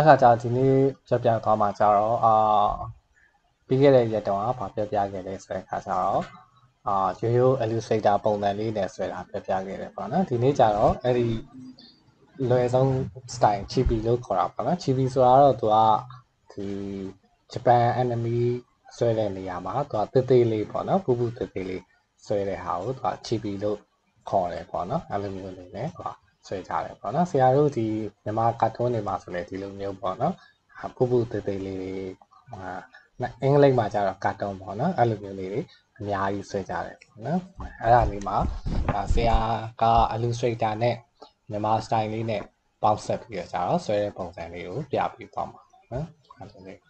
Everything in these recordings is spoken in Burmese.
အခါကျဒီနေ့ပြောပြသွားမှာကြတော့အာပြီးခဲ့တဲ့ရက်တုန်းကဗာပြောပြခဲ့တဲ့ဆိုတဲ့အခါကျတော့အာရိုးရိုး illustrator ပုံစံလေးနဲ့ဆွဲတာပြောပြခဲ့တယ်ပေါ့နော်ဒီနေ့ကျတော့အဲ့ဒီလွယ်ဆုံး style chibi လို့ခေါ်တာပေါ့နော် chibi ဆိုတာတော့သူကဒီဂျပန် anime ဆွဲတဲ့နေရာမှာသူကတေးသေးလေးပေါ့နော်ပူပူတေးသေးလေးဆွဲတဲ့ဟာကိုသူက chibi လို့ခေါ်တယ်ပေါ့နော်အဲ့လိုမျိုးလေးနဲ့သူက ဆွဲကြတယ်ပေါ့နော်ဆရာတို့ဒီမြန်မာကာတွန်းတွေမှာဆိုလည်းဒီလိုမျိုးပေါ့နော်ပူပူတေးသေးလေးတွေအာအင်္ဂလိပ်မှာကျတော့ကာတွန်းပေါ့နော်အဲ့လိုမျိုးလေးတွေအများကြီးဆွဲကြတယ်ပေါ့နော်အဲ့ဒါလေးမှာဆရာက illustrator နဲ့မြန်မာ style လေးနဲ့ပေါင်းဆက်ပြီးတော့ကျတော့ဆွဲတဲ့ပုံစံလေးကိုပြပြီးသွားမှာနော်အဲ့လိုလေး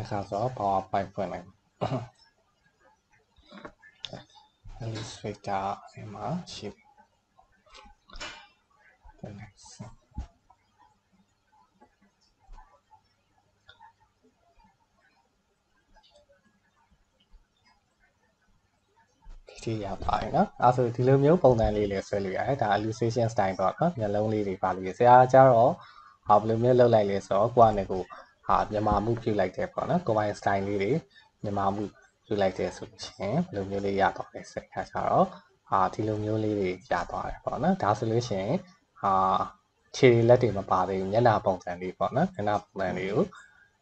အခါဆို PowerPoint ဖွင့်လိုက် illustrator ဒီမှာရှိပြီ next ဒီရပါတယ်နော်အဲဆိုဒီလိုမျိုးပုံစံလေးလေးဆွဲလို့ရတယ်ဒါ illustration style ပေါ့နော်မျက်လုံးလေးတွေပါလို့ဆရာကြတော့ဟာဘယ်လိုမျိုးလုပ်လိုက်လဲဆိုတော့ကိုယ့်အနေကိုဟာမြန်မာမှုပြုလိုက်တယ်ပေါ့နော်ကိုယ်ပိုင် style လေးတွေမြန်မာမှုပြုလိုက်တယ်ဆိုလို့ရှိရင်ဘယ်လိုမျိုးလေးရတော့လဲဆက်ခါကြတော့ဟာဒီလိုမျိုးလေးတွေရသွားတယ်ပေါ့နော်ဒါဆိုလို့ရှိရင် ဟာခြေလက်တွေမပါသေးဘူးမျက်နှာပုံစံလေးပေါ့နော်မျက်နှာပုံစံလေးကို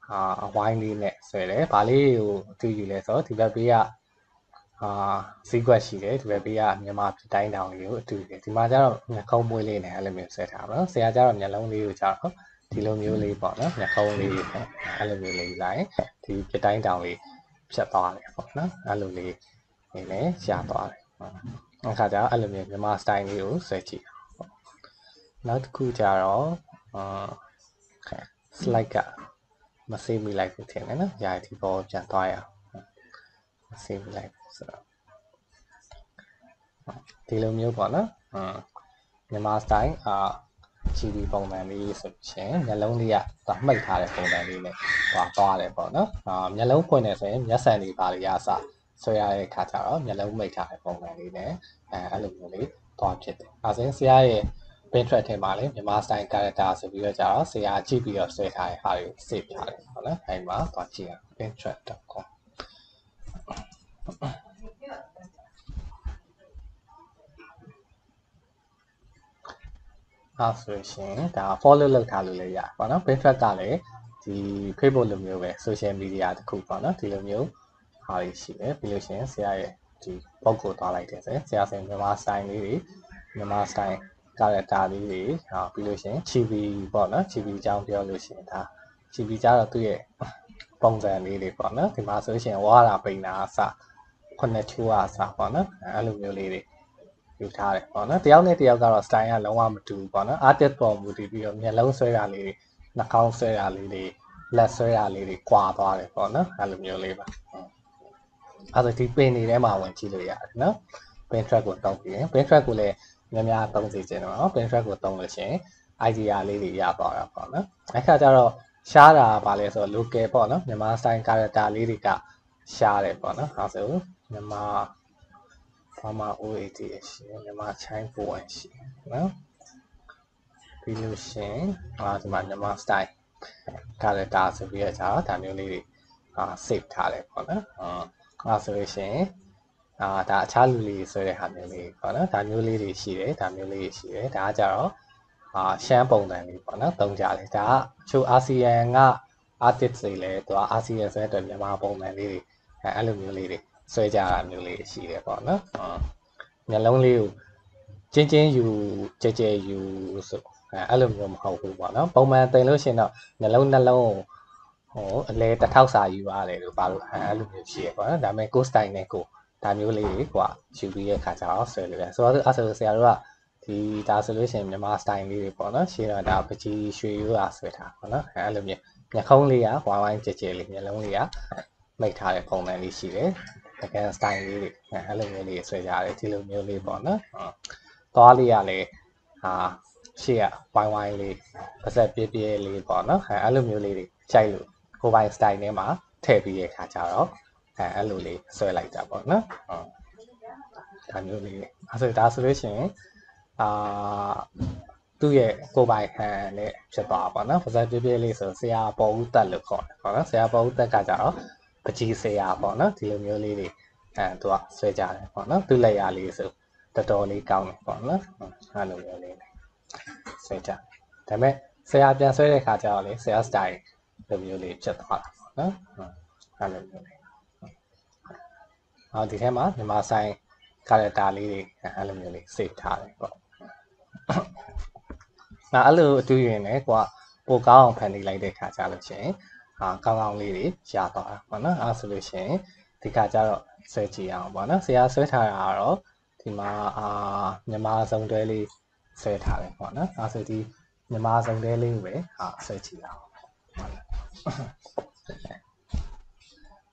ဟာအဝိုင်းလေးနဲ့ဆွဲတယ်ဗာလေးကိုအတူယူလဲဆိုတော့ဒီဘက်ဘေးကအာဈေးကွက်ရှိတယ်ဒီဘက်ဘေးကမြန်မာပြည်တိုင်းတောင်လေးကိုအတူတယ်ဒီမှာကျတော့မျက်ခုံးမွေးလေးနဲ့အဲ့လိုမျိုးဆွဲထားပါတော့ဆရာကျတော့မျက်လုံးလေးကိုကျတော့ဒီလိုမျိုးလေးပေါ့နော်မျက်ခုံးလေးပေါ့အဲ့လိုမျိုးလေးလိုက်ဒီပြည်တိုင်းတောင်လေးဖြတ်သွားတယ်ပေါ့နော်အဲ့လိုလေးနေနဲ့ရှာသွားတယ်အခါကျတော့အဲ့လိုမျိုးမြန်မာ style လေးကိုဆွဲကြည့်ပေါ့ နောက်တစ်ခုကျတော့အာ slide ကမဆေးမိလိုက်ဘူးထင်တယ်နော်။ຢာဒီပေါ်ပြန်သွားရအောင်။မဆေးမိလိုက်ဘူးဆိုတော့ဒီလိုမျိုးပေါ့နော်။ဟမ်မြန်မာ style အာ GB ပုံစံလေးဆိုရှင်မျက်လုံးလေးကသွားမှိတ်ထားတဲ့ပုံစံလေးနဲ့သွားသွားတယ်ပေါ့နော်။အာမျက်လုံးဖွင့်နေဆိုရင်မျက်စံတွေပါလေရစဆွဲရတဲ့ခါကျတော့မျက်လုံးမိတ်ထားတဲ့ပုံစံလေးနဲ့အဲအဲ့လိုမျိုးလေးသွားဖြစ်တယ်။အဲဆိုရင်ဆရာရဲ့ Pinterest ထဲမှာလည်းမြန်မာ style character ဆိုပြီးတော့ကြတော့ဆရာကြည့်ပြီးတော့ဆွဲထားတဲ့ဟာတွေကို save ထားတယ်ဟုတ်လားအဲဒီမှာသွားကြည့်ရအောင် pinterest.com အဲဆိုရှင်ဒါ follow လုပ်ထားလို့လည်းရပါတော့ Pinterest ကလည်းဒီ Facebook လိုမျိုးပဲ social media တစ်ခုပေါ့နော်ဒီလိုမျိုးဟာတွေရှိတယ်ပြီးလို့ရှိရင်ဆရာရဲ့ဒီ blog ကိုသွားလိုက်တယ်ဆိုရင်ဆရာဆိုရင်မြန်မာ style လေးတွေမြန်မာ style character လေးတွေဟာပြီးလို့ရှိရင် chibi ပေါ့နော် chibi အကြောင်းပြောလို့ရှိရင်ဒါ chibi ကြတော့သူ့ရဲ့ပုံစံလေးတွေပေါ့နော်ဒီမှာဆိုရှင်ဝါတာပိန်တာအစခုနှစ်ချိုးအစပေါ့နော်အဲ့လိုမျိုးလေးတွေယူထားတယ်ပေါ့နော်တယောက်နဲ့တယောက်ကတော့ style ကလုံးဝမတူဘူးပေါ့နော် artist ပေါ်မူတည်ပြီးတော့မျက်လုံးဆွဲတာလေးတွေနှာခေါင်းဆွဲတာလေးတွေလက်ဆွဲတာလေးတွေကွာသွားတယ်ပေါ့နော်အဲ့လိုမျိုးလေးပါအဲ့ဒါဒီပင်တွေထဲမှာဝင်ကြည့်လို့ရတယ်နော် pin track ကိုတောင်းပြီးရင် pin track ကိုလည်း များများသုံးစေချင်တယ်နော် pin track ကိုသုံးလို့ရှိရင် idea လေးတွေရသွားတာပေါ့နော်အဲ့ခါကျတော့ရှားတာပါလဲဆိုတော့ local ပေါ့နော်မြန်မာ style character လေးတွေကရှားတယ်ပေါ့နော်အဲဆိုမြန်မာဘာမှ OAT ရှိမြန်မာ chain ပိုင်ရှိနော်ပြီးလို့ရှိရင်အာဒီမှာမြန်မာ style character ဆိုပြီးတော့ဒါမျိုးလေးတွေအာ save ထားတယ်ပေါ့နော်အဲဆိုလို့ရှိရင် အာဒါအခြားလူလေးဆွဲတဲ့ဟာမျိုးလေးပေါ့နော်ဒါမျိုးလေးတွေရှိတယ်ဒါမျိုးလေးတွေရှိတယ်ဒါကကြတော့အာရှမ်းပုံစံလေးပေါ့နော်သုံးကြတယ်ဒါကချိုအာဆီယံက artist တွေလည်းသူကအာဆီယံဆွဲတဲ့မြန်မာပုံစံလေးတွေအဲအဲ့လိုမျိုးလေးတွေဆွဲကြတာမျိုးလေးရှိတယ်ပေါ့နော်မျက်လုံးလေးကိုချင်းချင်းယူကြဲကြဲယူဆိုအဲအဲ့လိုမျိုးမဟုတ်ဘူးပေါ့နော်ပုံမှန်တင်လို့ရှင်တော့မျက်လုံးနှလုံးဟိုအလဲတစ်ထောက်စာယူရတယ်လို့ပါလို့အဲ့လိုမျိုးရှိရပေါ့နော်ဒါပေမဲ့ကိုယ်စတိုင်နဲ့ကို ဒါမျိုးလေးတွေကွာယူပြီးရဲ့ခါကျတော့ဆွဲလို့ရဆိုတော့အဲ့ဆိုဆရာတို့ကဒီဒါဆိုလို့ရှိရင်မြန်မာ style လေးတွေပေါ့နော်ရှင်းတော့ဒါပကြီးရွှေရိုးအားဆွဲထားပေါ့နော်အဲအဲ့လိုမျိုးမျက်ခုံးလေးကဝိုင်းဝိုင်းကြဲကြဲလေးမျက်လုံးလေးကမိတ်ထားတဲ့ပုံစံလေးရှိတယ်တကယ် style လေးတွေအဲ့လိုမျိုးလေးဆွဲကြတယ်ဒီလိုမျိုးလေးပေါ့နော်သွားလေးကလည်းဟာရှေ့ကဝိုင်းဝိုင်းလေးပါဆက်ပြည့်ပြည့်လေးပေါ့နော်အဲအဲ့လိုမျိုးလေးတွေကြိုက်လို့ကိုပိုင် style ထဲမှာထည့်ပြီးရခါကြတော့ အဲအဲ့လိုလေးဆွဲလိုက်တာပေါ့နော်ဟုတ်ဒါမျိုးလေးအဲဆိုဒါဆိုလို့ရှိရင်အာသူ့ရဲ့ကိုယ်ပိုင်ဟန်နဲ့ဖြစ်သွားပါတော့။ပါဇက်ပြပြလေးဆိုဆရာပေါ်ဦးတက်လို့ခေါ်တယ်ပေါ့နော်။ဆရာပေါ်ဦးတက်ကကြတော့ပကြီးဆရာပေါ့နော်ဒီလိုမျိုးလေးတွေအဲသူကဆွဲကြတယ်ပေါ့နော်။သူ့လက်ရလေးဆိုတော်တော်လေးကောင်းတယ်ပေါ့နော်။အဲလိုမျိုးလေးဆွဲကြ။ဒါပေမဲ့ဆရာပြန်ဆွဲတဲ့ခါကျတော့လေဆရာစတိုင်လိုမျိုးလေးဖြစ်သွားတာပေါ့နော်။အဲလိုမျိုးလေး။ အော်ဒီထဲမှာမြန်မာဆိုင် character လေးတွေအဲလိုမျိုးလေး save ထားတယ်ပေါ့။အဲအဲ့လိုအတူရင်လည်းကိုကပိုကောင်းအောင်ဖန်တီးလိုက်တဲ့ခါကျလို့ရှိရင်အာကောင်းကောင်းလေးတွေရသွားတာပေါ့နော်အဲဆိုလို့ရှိရင်ဒီခါကျတော့ဆွဲကြည့်အောင်ပေါ့နော်ဆရာဆွဲထားတာကတော့ဒီမှာအာမြန်မာစုံတွဲလေးဆွဲထားတယ်ပေါ့နော်အဲဆိုဒီမြန်မာစုံတွဲလေးကိုပဲဟာဆွဲကြည့်အောင်ဟုတ်လား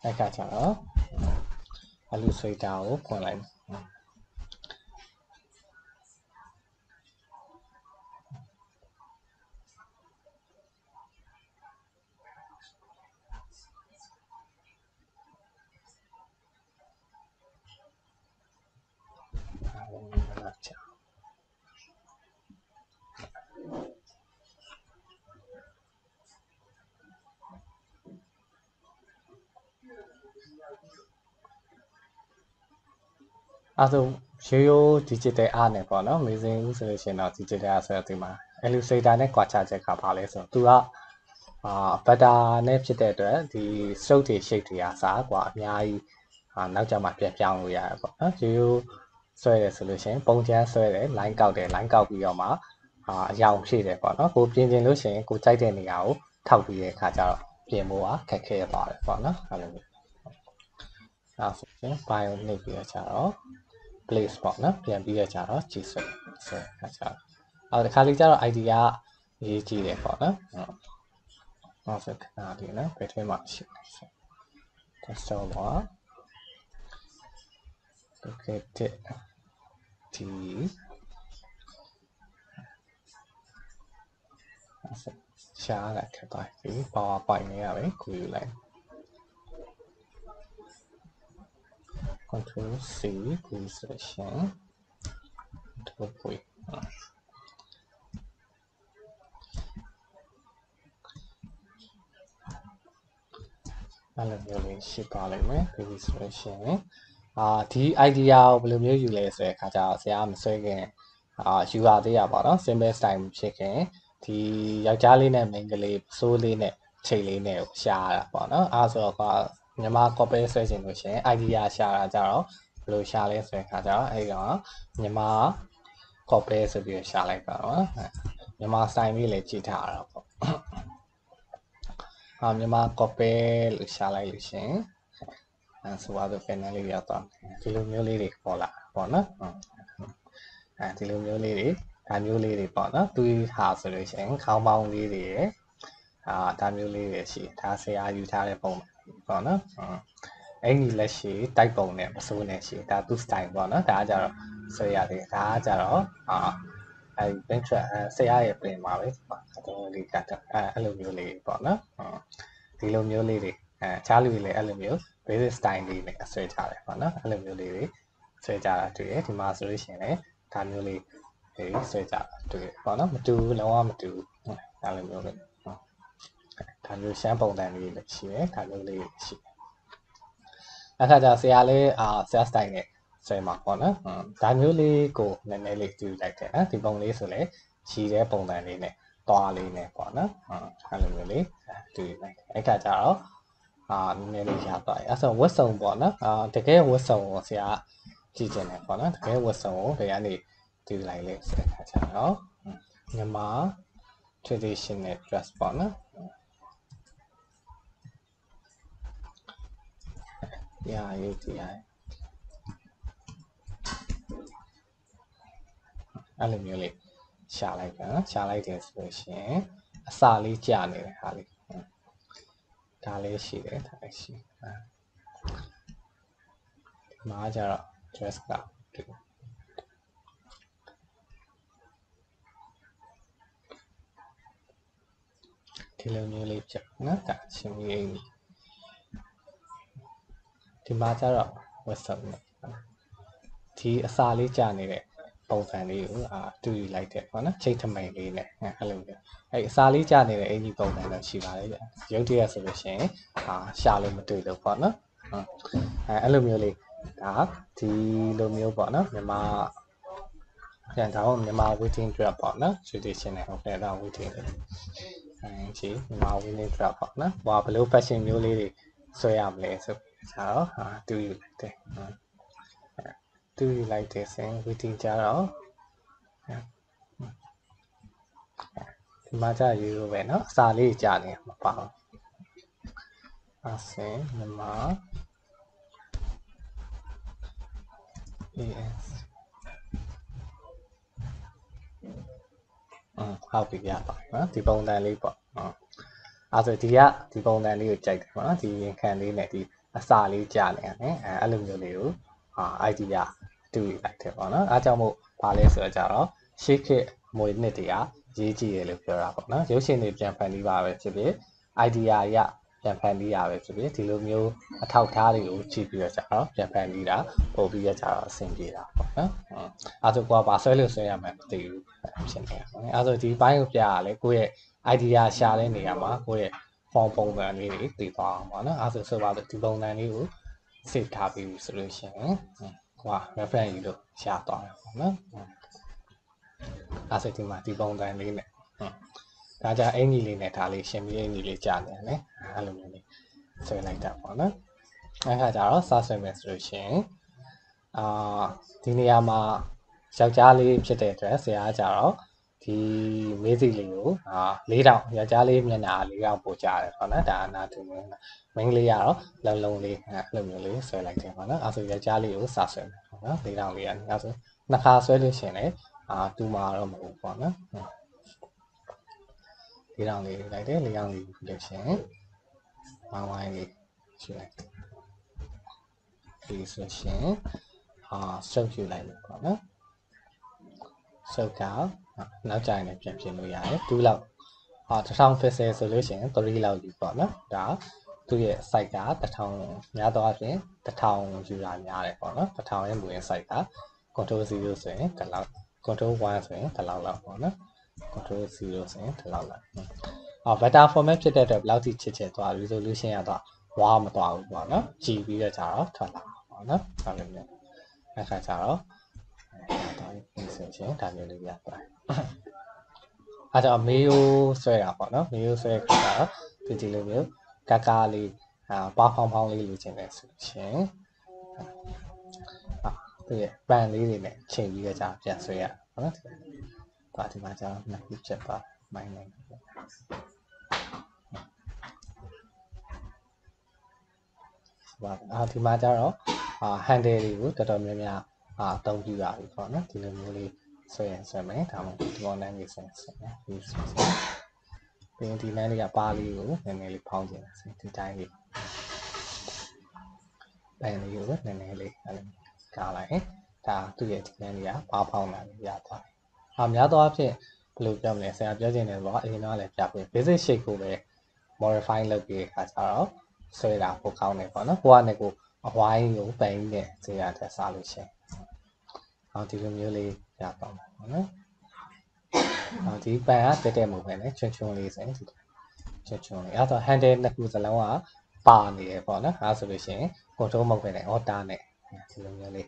အဲ့ခါကျတော့ အလူဆွဲတာကိုဖွင့်လိုက် အဲဆိုရိုးရိုး digital art နဲ့ပေါ့နော်မေးစင်းဦးဆိုလို့ရှိရင်တော့ digital art ဆိုတော့ဒီမှာ illustrator နဲ့ ကွာခြားချက်ကဘာလဲဆိုတော့သူကအာ butter နဲ့ဖြစ်တဲ့အတွက်ဒီ stroke တွေ shape တွေအားစားကွာအများကြီးအာနောက်ကျမှပြန်ပြောင်းလို့ရတယ်ပေါ့နော်ရိုးရိုးဆွဲတယ်ဆိုလို့ရှိရင်ပုံချမ်းဆွဲတယ် line ကောက်တယ် line ကောက်ပြီးတော့မှအာအရောင်ဖြည့်တယ်ပေါ့နော်ကိုပြင်ပြင်လို့ရှိရင်ကိုကြိုက်တဲ့နေရာကိုထောက်ပြီးတဲ့အခါကျတော့ပြင်ဖို့ကခက်ခဲသွားတယ်ပေါ့နော်အဲ့လိုမျိုးအဲဆိုရင် bio နှိပ်ပြီးတော့ကျတော့ place ပေါ့နော်ပြန်ပြီးရကြတော့ကြည့်ဆွဲဆွဲခါကြတော့အော်ဒီခါလေးကျတော့ idea ရေးကြည့်တယ်ပေါ့နော်ဟုတ်နောက်ဆက်ခဏလေးနော်ဘယ်ထဲမှာရှိလဲဆို desktop မှာ located t ရှားလိုက်ခက်သွားပြီ PowerPoint နဲ့ရပဲခုယူလိုက် Control C position Control V အဲ့လိုမျိုးလေးရှိပါလိမ့်မယ်ပြီးဆိုလို့ရှိရင်အာဒီ idea ကိုဘယ်လိုမျိုးယူလဲဆိုတဲ့အခါကျတော့ဆရာမဆွဲခင်အာယူရသေးရပါတော့ simple style ဖြစ်ခင်ဒီယောက်ျားလေးနဲ့မိန်းကလေးစိုးလေးနဲ့ချိန်လေးနဲ့ရှားတာပေါ့နော်အားဆိုတော့ မြန်မာ copy ဆွဲချင်လို့ရှိရင် idea ရှာတာကြတော့ဘယ်လိုရှာလဲဆိုတဲ့ခါကျတော့အဲ့ကမြန်မာ copy ဆိုပြီးရှာလိုက်ပါတော့မြန်မာ style လေးလည်းကြည့်ထားတာပေါ့အာမြန်မာ copy လို့ရှာလိုက်လို့ရှိရင်အဲဆိုတော့ panel လေးရောက်တော့ဒီလိုမျိုးလေးတွေပေါ်လာပေါ့နော်အဲဒီလိုမျိုးလေးတွေဒါမျိုးလေးတွေပေါ့နော်သူဟာဆိုလို့ရှိရင်ခေါင်းပေါင်းလေးတွေရယ်အာဒါမျိုးလေးတွေရှိဒါဆရာယူထားတဲ့ပုံပေါ့ နော်အဲ့ဒီလက်ရှိတိုက်ပုံနဲ့မစိုးနဲ့ရှိဒါသူ style ပေါ့နော်ဒါကကြတော့ဆွဲရတယ်ဒါကကြတော့အာအဲ့ Pinterest ဆရာရဲ့ပြင်ပါပဲအတော်လေးကတ်အဲအဲ့လိုမျိုးလေးပေါ့နော်ဒီလိုမျိုးလေးတွေအဲချားလူတွေလည်းအဲ့လိုမျိုး basic style လေးနဲ့ဆွဲကြတယ်ပေါ့နော်အဲ့လိုမျိုးလေးတွေဆွဲကြတာတွေ့ရဒီမှာဆိုလို့ရှိရင်လည်းဒါမျိုးလေးတွေဆွဲကြတာတွေ့ပေါ့နော်မတူဘူးလုံးဝမတူဘူးအဲ့လိုမျိုးလေး ဒါမျိုးရှမ်းပုံစံလေးလည်းရှိတယ်ဒါမျိုးလေးရှိတယ်အခါကျဆရာလေးအာဆရာစတိုင်နဲ့ဆွဲမှာပေါ့နော်ဒါမျိုးလေးကိုနည်းနည်းလေးတူလိုက်တယ်နော်ဒီပုံလေးဆိုလည်းခြီးတဲ့ပုံစံလေးနဲ့သွားလေးနဲ့ပေါ့နော်အဲ့လိုမျိုးလေးတူလိုက်တယ်အဲ့ခါကျတော့အာနည်းနည်းလေးရသွားတယ်အဲ့ဆိုဝတ်စုံပေါ့နော်အာတကယ်ဝတ်စုံကိုဆရာကြည့်ကျင်တယ်ပေါ့နော်တကယ်ဝတ်စုံကိုဒီကနေတူလိုက်လေဆိုတဲ့ခါကျတော့မြန်မာ traditional dress ပေါ့နော် ရာရေးတရားအဲ့လိုမျိုးလေးရှာလိုက်ပါနော်ရှာလိုက်တယ်ဆိုလို့ရှိရင်အစာလေးကြာနေတဲ့ဟာလေးဒါလေးရှိတယ်ဒါလေးရှိဒီမှာကျတော့ dress ကဒီလိုမျိုးလေးဖြစ်နော်ဒါချင်းကြီး ဒီမှာကျတော့ website နဲ့ဒီအစာလေးကြာနေတဲ့ပုံစံလေးကိုအာတူယူလိုက်တယ်ပေါ့နော်ချိန်ထမိန်လေးနဲ့အဲ့လိုမျိုးအဲ့အစာလေးကျနေတဲ့အင်ကြီးပုံစံတော့ရှိပါတယ်ဗျရုပ်တရက်ဆိုလို့ရှိရင်အာရှာလို့မတွေ့လို့ပေါ့နော်အဲအဲ့လိုမျိုးလေးဒါဒီလိုမျိုးပေါ့နော်မြန်မာပြန်တော့မြန်မာ waiting drop ပေါ့နော် traditional ဟုတ်တယ်ဒါ waiting လေးအဲချီမြန်မာ waiting drop ပေါ့နော်ဟိုဘယ်လို fashion မျိုးလေးတွေဆွဲရမလဲဆို ပြီးတော့ဟာတူယူလိုက်တယ်တူယူလိုက်တဲ့စင် waiting ကြတော့ဒီမှာကြာယူလို့ပဲเนาะအစာလေးကြာနေမှာပါအောင်အစင်မြန်မာ AS အင်းဟုတ်ပြီရပါနော်ဒီပုံစံလေးပေါ့နော်အဲဆိုဒီကဒီပုံစံလေးကိုကြိုက်တယ်ပေါ့နော်ဒီရင်ခံလေးနဲ့ဒီ အစာလေးကြာနေရတယ်အဲအဲ့လိုမျိုးလေးကိုအာ idea တူလိုက်တယ်ပေါ့နော်အဲကြောင့်မို့ဘာလဲဆိုတော့ကြတော့ရှေ့ခေတ်မွေနှစ်တွေကရေးကြည့်ရလို့ပြောတာပေါ့နော်ရုပ်ရှင်တွေပြန်ဖန်ပြီးပါပဲဖြစ်ဖြစ် idea ရပြန်ဖန်ပြီးရပဲဖြစ်ဖြစ်ဒီလိုမျိုးအထောက်ထားတွေကိုကြည့်ပြီးတော့ကြတော့ပြန်ဖန်ပြီးတာပို့ပြီးတော့ကြတော့အဆင်ပြေတာပေါ့နော်အဲဆိုကွာပါဆွဲလို့ဆွဲရမှမသိဘူးဖြစ်နေတာပေါ့အဲဆိုဒီဘိုင်းကိုပြရလဲကိုယ့်ရဲ့ idea ရှာတဲ့နေရာမှာကိုယ့်ရဲ့ form ပုံစံလေးတွေသိသွားအောင်ပေါ့နော်အဲဆိုဆိုပါတော့ဒီပုံစံလေးကို save ထားပြီးဆိုလို့ရှိရင်ဟို reference ယူလို့ရှာသွားတယ်ပေါ့နော်အဲဆိုဒီမှာဒီပုံစံလေးနဲ့ဒါကြအင်ကြီးလေးနဲ့ဒါလေးရှင်ပြီးအင်ကြီးလေးကြာနေတယ်အဲ့လိုမျိုးလေးဆွဲလိုက်တာပေါ့နော်အဲ့ခါကျတော့စဆွဲမယ်ဆိုလို့ရှိရင်အာဒီနေရာမှာယောက်ျားလေးဖြစ်တဲ့အတွက်ဆရာကကြတော့ ဒီမေးစီလေးကိုအာ၄တောင်ယောက်ျားလေးမျက်နှာ၄တောင်ပို့ကြတယ်ပေါ့နော်ဒါအနာတူမင်းမင်းလေးကတော့လုံလုံလေးအဲ့လိုမျိုးလေးဆွဲလိုက်တယ်ပေါ့နော်အဲ့ဆိုယောက်ျားလေးကိုစဆွဲမယ်ပေါ့နော်၄တောင်လေးကနေအဲ့ဆိုနှစ်ခါဆွဲလို့ရှိရင်လည်းအာတူမှာတော့မဟုတ်ပေါ့နော်လေးတောင်လေးလိုက်တယ်လေးတောင်လေးလို့ရှိရင်ဝိုင်းဝိုင်းလေးရှင်းလိုက်ဒီဆိုရှင်အာစုပ်ယူလိုက်လို့ပေါ့နော်စုပ်က နောက်ကြရင်လည်းပြန်ပြင်လို့ရတယ်2လောက်အာ1000 pixel ဆိုလို့ရှိရင်3လောက်ယူပေါ့နော်ဒါသူ့ရဲ့ site က1000များသောအားဖြင့်1000ယူတာများတယ်ပေါ့နော်1000ရဲ့မူရင်း site က control 0ဆိုရင်ဒီလောက် control 1ဆိုရင်ဒီလောက်လောက်ပေါ့နော် control 0ဆိုရင်ဒီလောက်လောက်အော် vector format ဖြစ်တဲ့အတွက်ဘယ်လောက်ထိချစ်ချစ်သွား resolution ရတော့ဝါမသွားဘူးပေါ့နော်ကြည်ပြီးတော့ကြတော့ထွက်လာပေါ့နော်ဒါလိုမျိုးအခါကျတော့ဒါဒီဆိုချင်းဒါမျိုးလေးပြသွား အဲကြောင့်မေယိုဆွဲတာပေါ့နော်မေယိုဆွဲကြတော့ဒီဒီလိုမျိုးကကားလေးအာပါဖောင်းဖောင်းလေးလိုချင်တယ်ဆိုရှင်အာဒီပန်လေးတွေနဲ့ချိန်ပြီးတော့ကြာပြန်ဆွဲရပေါ့နော်ဒါဒီမှာကြာနှစ်ခုချက်ပါမိုင်းနေပါအာဒီမှာကျတော့အာ handle တွေကိုတော်တော်များများအာအသုံးပြုရပြီပေါ့နော်ဒီလိုမျိုးလေး ဆွဲရင်ဆွဲမယ်ဒါမှမဟုတ်ဒီ online လေးဆွဲရင်ဆွဲမယ်ဒီဆွဲပြီးဒီ line လေးကပါလေးကိုနည်းနည်းလေးဖောင်းကျင်တယ်ဒီတိုင်းလေးဘယ်လေးကိုနည်းနည်းလေးအဲ့လိုကားလိုက်ဒါသူ့ရဲ့ဒီ line လေးကပါဖောင်းတာလေးရသွားအာများသောအားဖြင့်ဘယ်လိုပြောမလဲဆရာပြောချင်တယ်ပေါ့အရင်တော့လည်းပြပေး basic shape ကိုပဲ modify လုပ်ပြီးခါကျတော့ဆွဲတာပိုကောင်းတယ်ပေါ့နော်ကိုကနေကိုအဝိုင်းကိုပိန်နဲ့ဇေယျတက်စားလို့ရှိရင်ဟောဒီလိုမျိုးလေးရပါမှာပေါ့နော်ဟောဒီပန်ကတက်တက်မှုပဲလေချွန်းချွန်းလေးစင်ဒီချွန်းချွန်းလေးအဲ့တော့ handle နှစ်ခုစလုံးကပါနေတယ်ပေါ့နော်အဲ့ဆိုလို့ရှိရင် control မဟုတ်ပဲနဲ့ order နဲ့ဒီလိုမျိုးလေး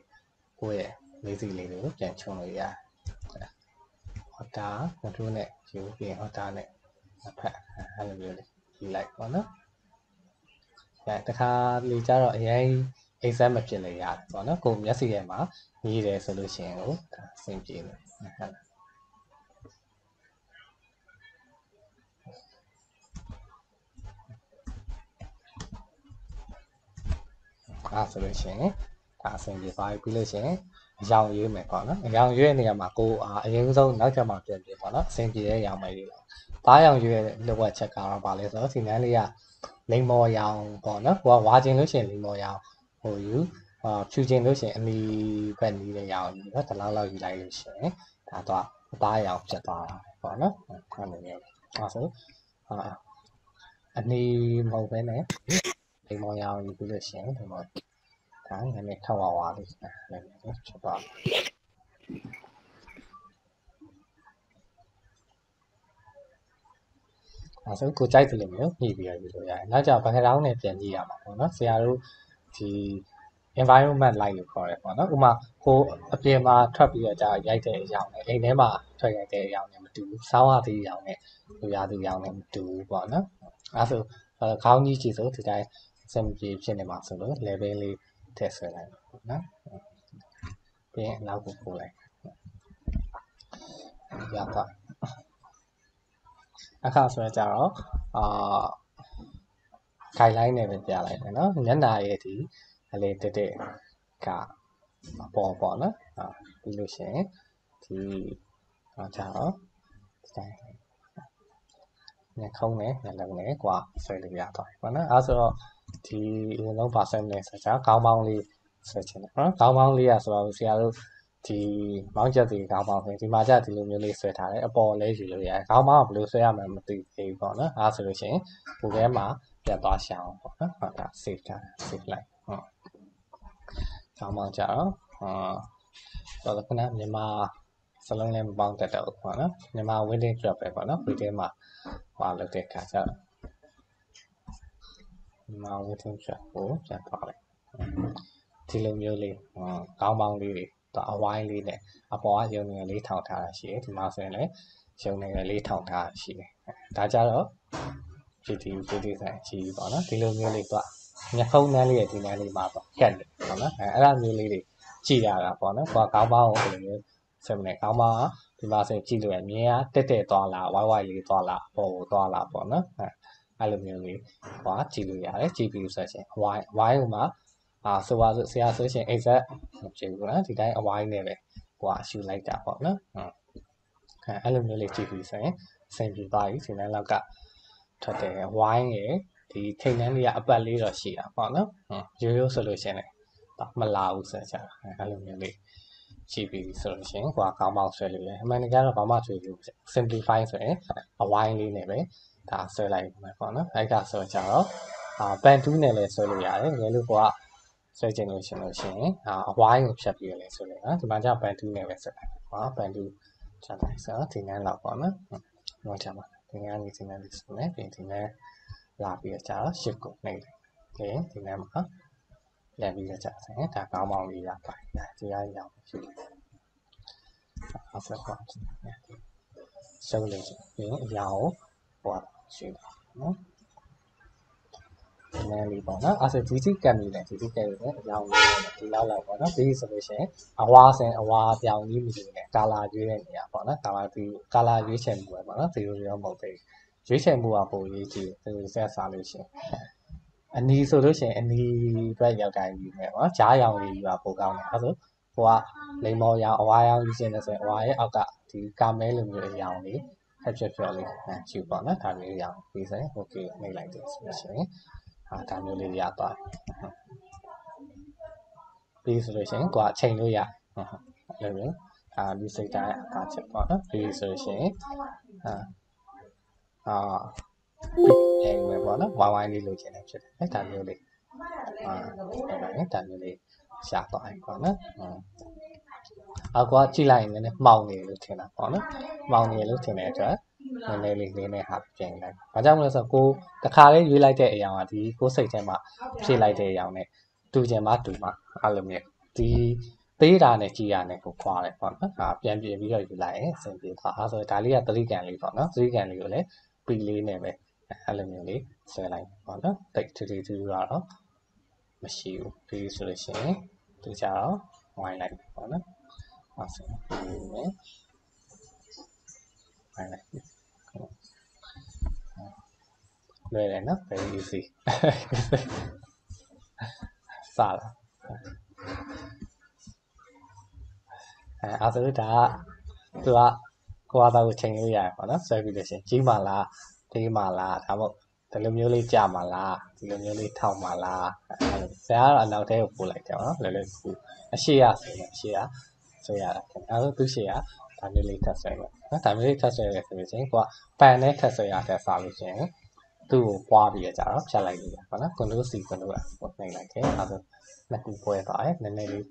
ကိုယ့်ရဲ့လေးစီလေးတွေကိုပြန်ချွန်းလို့ရတယ် order control နဲ့ယူပြီး order နဲ့အဖက်အဲ့လိုမျိုးလေးယူလိုက်ပေါ့နော်အဲတခါလေကြတော့အရင် exam မဖြစ်လေရတယ်ပေါ့နော်ကိုမျက်စိထဲမှာ ရေးတယ်ဆိုလို့ရှိရင်ကိုဒါအဆင်ပြေတယ်ဟုတ်လားအားဆိုလို့ရှိရင်ဒါအဆင်ပြေသွားပြီပြီးလို့ရှိရင်အယောင်ရွေးမယ်ပေါ့နော်အယောင်ရွေးနေရာမှာကိုအရင်ဆုံးနောက်ချက်မှာပြန်ပြင်ပေါ့နော်အဆင်ပြေတဲ့အယောင်ပဲရွေးပါဘာရောင်ရွေးလောက်ဝက်ချက်ကတော့ဗာလဲဆိုတော့စီနန်းလေးကလိမ္မော်ရောင်ပေါ့နော်ကိုကဝါကျင်လို့ရှိရင်လိမ္မော်ရောင်ဟိုယူ ဟိုဖြူခြင်းလို့ရှိရင်အမီဘက်နီးတဲ့ရောင်ကြီးနော်ဒီလောက်လောက်ယူလိုက်လို့ရှိရင်ဒါတော့အသားရောင်ဖြစ်သွားတာပေါ့နော်အဲ့လိုမျိုးအဲ့ဆိုအာအနေမဟုတ်ပဲနဲ့ဒီမောင်ရောင်ယူပြီးလို့ရှိရင်ဒီမောင်ဒါငါနဲ့ထောက်ဝါဝါလေးနည်းနည်းချက်ပါအဲဆိုကိုကြိုက်တယ်လို့မျိုးညှိပြီးရပြီလို့ရတယ်။နောက်ကြဘန်ကရောင်းနဲ့ပြန်ကြည့်ရမှာပေါ့နော်။ဆရာတို့ဒီ environment light လို့ခေါ်တယ်ပေါ့နော်ဥမာကိုအပြင်မှာထွက်ပြီးတော့ကြာရိုက်တဲ့အကြောင်းနဲ့အိမ်ထဲမှာထွက်ရိုက်တဲ့အကြောင်းနဲ့မတူဘူးစောင်းရတဲ့အကြောင်းနဲ့လူရတဲ့အကြောင်းနဲ့မတူဘူးပေါ့နော်အဲဆိုခေါင်းကြီးကြည့်ဆိုဒီတိုင်းစံပြေဖြစ်နေမှာဆိုလို့ level လေးထည့်ဆွဲလိုက်ပေါ့နော်ပြီးရင်နောက်ကိုပို့လိုက်ရပါအခါဆိုကြတော့အာ guideline နဲ့ပဲပြလိုက်တယ်နော်မျက်နှာရဲ့ဒီ အလေးတက်တက်ကအပေါ်ပေါ့နော်အာပြီးလို့ရှိရင်ဒီအားကြတော့ဒီတိုင်းညခုံးနဲ့ညလုံးနဲ့ကွာဆွဲလို့ရသွားပြီပေါ့နော်အဲဆိုတော့ဒီလုံး percent နဲ့ဆိုကြခေါင်းပေါင်းလေးဆွဲချင်တယ်နော်ခေါင်းပေါင်းလေးอ่ะဆိုတော့ဆရာတို့ဒီမောင်းချက်စီခေါင်းပေါင်းဆိုရင်ဒီမှာကြဒီလိုမျိုးလေးဆွဲထားတယ်အပေါ်လဲယူလို့ရတယ်ခေါင်းပေါင်းကဘယ်လိုဆွဲရမလဲမသိသေးဘူးပေါ့နော်အဲဆိုလို့ရှိရင်ကိုယ်ထဲမှာပြန်သွားရှောင်းပေါ့နော်ဟုတ်တာ save ထား save လိုက် ဟုတ်ခေါင်းပေါင်းကြတော့အာဆိုတော့ခုနမြန်မာစလုံးလည်းမပေါင်းတတ်တော့ဘူးပေါ့နော်မြန်မာ winning drop ပဲပေါ့နော်ဒီထဲမှာဟောလုပ်တဲ့ခါကျတော့မြန်မာ winning drop ကိုပြန်သွားလိုက်ဒီလိုမျိုးလေးခေါင်းပေါင်းလေးတွေတော့အဝိုင်းလေးနဲ့အပေါ်ကရုံငယ်လေးထောင်ထားတာရှိတယ်ဒီမှာဆိုရင်လည်းရုံငယ်လေးထောင်ထားတာရှိတယ်ဒါကြတော့ GTU ကိုဒီဇိုင်းကြီးပေါ့နော်ဒီလိုမျိုးလေးတော့ မျက်ခုံးနှမ်းလေးရဲ့ဒီနှမ်းလေးမှာပေါ့ကတ်တယ်ပေါ့နော်အဲအဲ့ဒါမျိုးလေးတွေကြည့်ရတာပေါ့နော်ကိုကခေါင်းပေါင်းကိုဒီလိုမျိုးဆက်မနေခေါင်းပေါင်းကဒီမှာဆိုကြည့်လို့ရမြင်ရတက်တက်သွားလာဝိုင်းဝိုင်းလေးသွားလာပေါ်ကိုသွားလာပေါ့နော်အဲအဲ့လိုမျိုးလေးဟောကြည့်လို့ရတယ် GPU session ဝိုင်းဝိုင်းဟိုမှာအာဆိုပါဆိုဆရာဆိုရှင် exact မဖြစ်ဘူးနော်ဒီတိုင်းအဝိုင်းနဲ့ပဲဟိုကရှူလိုက်တာပေါ့နော်အဲအဲ့လိုမျိုးလေးကြည့်ပြီးဆိုရင်အဆင်ပြေသွားပြီဒီနေ့လောက်ကထွက်တယ်ဝိုင်းရယ် ဒီထိန်နှန်းလေးကအပတ်လေးတော့ရှိတာပေါ့နော်ရိုးရိုးဆိုလို့ရှိရင်လည်းမလာဘူးဆိုကြတာအဲ့လိုမျိုးလေးရှိပြီဆိုလို့ရှိရင်ကိုကကောင်းပေါက်ဆွဲလို့ရတယ်အမှန်တကယ်တော့ဘာမှဆွဲလို့ simplify ဆိုရင်အဝိုင်းလေးနဲ့ပဲဒါဆွဲလိုက်မယ်ပေါ့နော်အဲ့ကဆိုကြတော့အာပန်တူးနဲ့လည်းဆွဲလို့ရတယ်ငယ်လို့ကိုကဆွဲချင်လို့ရှင်လို့ရှိရင်အာအဝိုင်းကိုဖြတ်ပြီးလည်းဆွဲလိုက်နော်ဒီမှာကျပန်တူးနဲ့ပဲဆွဲလိုက်ဟောပန်တူးချက်လိုက်ဆိုတော့ဒီနန်းလောက်ပေါ့နော်ဟောချမှာဒီနန်းလေးဒီနန်းလေးဆိုနေပြီးဒီနန်း လာပြီးတော့ကြာတော့ shift ကိုနှိပ်လိုက်။ကဲဒီထဲမှာပြန်ပြီးတော့ကြာဆင်ဒါကောင်းပေါင်းလေးရပါတယ်။ဒါဒီအားရအောင်ဖြစ်တယ်။အောက်ဆက်ပါ။ရှုပ်လိုက်ပြီးအရာကိုဟိုကရှင်းပါနော်။နည်းလေးပေါ့နော်အဲဆို GG ကံကြီးလည်း GG ကံကြီးလည်းအကြောင်းလေးဒီလောက်လောက်ပေါ့နော်ပြီးဆိုလို့ရှိရင်အဝါစင်အဝါပြောင်းကြီးမရှိနဲ့ကာလာရွေးတဲ့နေရာပေါ့နော်ကာလာဒီကာလာရွေးချယ်မှုပဲပေါ့နော်0 0မဟုတ်သေးဘူး ရွေးချယ်မှုကပုံရေးကြည့်ဒီလိုဆက်စားလို့ရှိရင်အနီဆိုလို့ရှိရင်အနီဘက်ရောက်တိုင်းယူမယ်ပေါ့ကြားရောင်လေးယူတာပိုကောင်းတယ်အဲဆိုဟိုကလိမ္မော်ရောင်အဝါရောင်ယူခြင်းနဲ့ဆိုရင်အဝါရဲ့အောက်ကဒီကာမဲလိုမျိုးအရောင်လေးဖက်ဖြက်ဖြက်လေးယူပေါ့နော်ဒါမျိုးရောင်ပြီးဆိုရင် okay နှိပ်လိုက်တယ်ဆိုလို့ရှိရင်အာဒါမျိုးလေးရသွားပြီးဆိုလို့ရှိရင်ကိုကချိန်လို့ရအဲ့လိုမျိုးအာဒီစိတ်တိုင်းအခါချက်ပေါ့နော်ပြီးဆိုလို့ရှိရင်အာ အာပြီးရင်ပဲပေါ့နော်ဝိုင်းဝိုင်းလေးလိုချင်တယ်ဖြစ်တယ်အဲ့ဒါမျိုးလေးအာအဲ့ဒါမျိုးလေးရှားသွားရင်ပေါ့နော်အကွာကြည့်လိုက်ရင်လည်းမှောင်နေလို့ထင်တာပေါ့နော်မှောင်နေလို့ထင်တဲ့အတွက်နည်းနည်းလေးလေးနဲ့ဟာပြင်လိုက်။ဘာကြောင့်လဲဆိုတော့ကိုတခါလေးရွေးလိုက်တဲ့အရာကဒီကိုစိတ်ထဲမှာဖြည့်လိုက်တဲ့အရာနဲ့တူချင်မှတူမှအဲ့လိုမျိုးဒီသေးတာနဲ့ကြည်ရနဲ့ကိုခွာတယ်ပေါ့နော်။ဒါပြန်ပြင်ပြီးတော့ယူလိုက်ရင်အဆင်ပြေသွား။အဲဆိုဒါလေးကသတိကန်လေးပေါ့နော်။သတိကန်လေးကိုလည်း ပီလေးနဲ့ပဲအဲ့လိုမျိုးလေးဆွဲလိုက်ပေါ့နော်။တိတ်ထူထူထူတော့မရှိဘူး။ပြီးဆိုလို့ရှိရင်သူကြတော့ဝိုင်းလိုက်ပေါ့နော်။အဲ့ဆိုပြီးမယ်။ဝိုင်းလိုက်လွယ်တယ်နော် very easy စလာအဲအဲဆိုတော့သူက ကိုယ်အားကိုချိန်လို့ရတယ်ပေါ့နော်ဆွဲပြီးလို့ရှင်ကြီးမှလားတေးမှလားဒါမှမဟုတ်ဒီလိုမျိုးလေးကြာမှလားဒီလိုမျိုးလေးထောက်မှလားအဲဆရာကတော့အနောက်ထဲကိုပို့လိုက်တယ်ပေါ့နော်လွယ်လွယ်ကူအရှိရဆိုရင်အရှိရဆွဲရတာအဲဆိုသူရှိရဒါမျိုးလေးထပ်ဆွဲမယ်နော်ဒါမျိုးလေးထပ်ဆွဲရဆိုရင်ကိုကပန်နဲ့ထပ်ဆွဲရတဲ့စားလို့ရှင်သူ့ကိုပွားပြီးကြတော့ဖြတ်လိုက်လို့ရပါတော့ control C control F ကိုနှိပ်လိုက်တယ်အဲဒါနှစ်ခုပွဲသွားတယ်နည်းနည်းလေး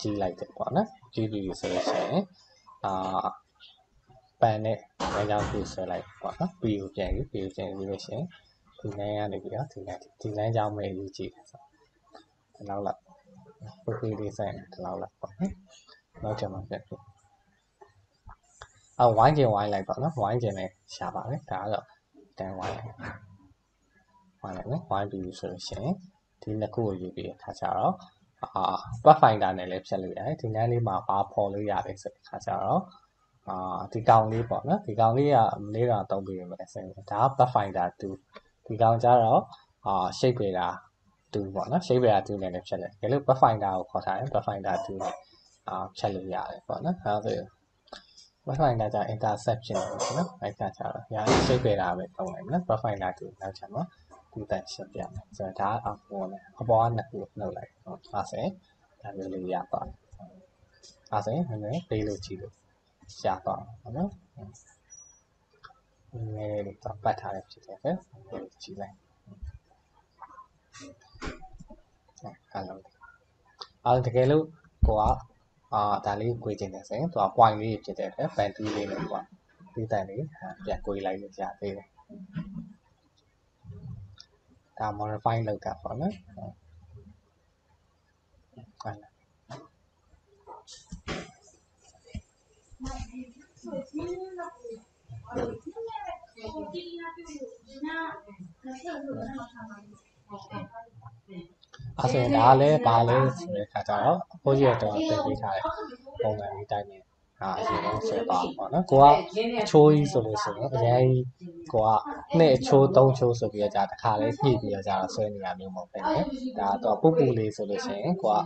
ကြီးလိုက်တယ်ပေါ့နော်ကြီးပြီးဆိုလို့ရှိရင်အာ ပန်နဲ့လမ်းကြောင်းကိုဆွဲလိုက်ပေါ့နော် P ကိုပြန်ယူ P ကိုပြန်ယူပြီးလို့ရှိရင်ဒီလမ်းကနေပြီးတော့ဒီလမ်းဒီလမ်းကြောင်းပဲယူကြည့်တယ်ဆိုဒီလောက်လောက်ပပလေးဆိုင်ဒီလောက်လောက်ပေါ့နော်နောက်ကျမှပြန်ပြီအဝိုင်းကျင်ဝိုင်းလိုက်ပေါ့နော်ဝိုင်းကျင်လည်းရှားပါတယ်ဒါကတော့တန်းဝိုင်းလိုက်ဝိုင်းလိုက်နော်ဝိုင်းပြီးဆိုလို့ရှိရင်ဒီနှစ်ခုကိုယူပြီးအခါကျတော့အာ Pathfinder နဲ့လည်းဖြတ်လို့ရတယ်ဒီနန်းလေးမှာပါပေါ်လို့ရတယ်ဆိုတဲ့အခါကျတော့ အာဒီကောင်လေးပေါ့နော်ဒီကောင်လေးကမလေးတော့တုံးပြီးရမယ်ဆင်ဒါက Pathfinder 2ဒီကောင်ကျတော့အာ shape ပေတာ2ပေါ့နော် shape ပေတာ2နဲ့လည်းဖြတ်လိုက်ဒါလို့ Pathfinder ကိုခေါ်ထားရင် Pathfinder 2နဲ့အာဖြတ်လို့ရတယ်ပေါ့နော်အဲဒါဆို Pathfinder ကျ interception ပေါ့နော်အဲ့ကကျတော့ညာ shape ပေတာပဲတုံးလိုက်နော် Pathfinder 2နောက်ချက်မှာဒီတန်ရှင်းပြမယ်ဆိုတော့ဒါအပေါ်နဲ့အပေါ်ကနှစ်ခုနှုတ်လိုက်ဟုတ်ပါစေဒါမျိုးလေးရပါတယ်အားစိနည်းနည်းပေးလို့ကြည့်လို့ ရသွားပါနော်နည်းနည်းလေးတော့ပတ်ထားရဖြစ်တယ်ပဲကြည့်လိုက်အဲ့လိုအဲ့တကယ်လို့ကိုကအာဒါလေးကိုကြည့်နေစရင်သူက point လေးဖြစ်တဲ့အတွက် fan 2လေးနဲ့ကွာဒီတန်လေးပြန်ကိုလိုက်လို့ရသေးတယ်ဒါ modify လုပ်တာပေါ့နော်ဟုတ်လား အဲ့ဆိုရင်ဒါကလည်းဘာလဲဆိုတဲ့ခါကျတော့ဘိုးကြီးကတော့တင်ပေးထားတယ်ပုံစံလေးတိုင်းနေ အာအရင်ဆုံးဆွဲပါပေါ့နော်ကိုကအချိုးကြီးဆိုလို့ရှိရင်အရင်ကိုကနှစ်အချိုးသုံးချိုးဆိုပြီးတော့ကြာတခါလေးညှိပြီးတော့ကြာတော့ဆွဲနေရမျိုးမဟုတ်ပဲねဒါတော့ပူပူလေးဆိုလို့ရှိရင်ကိုက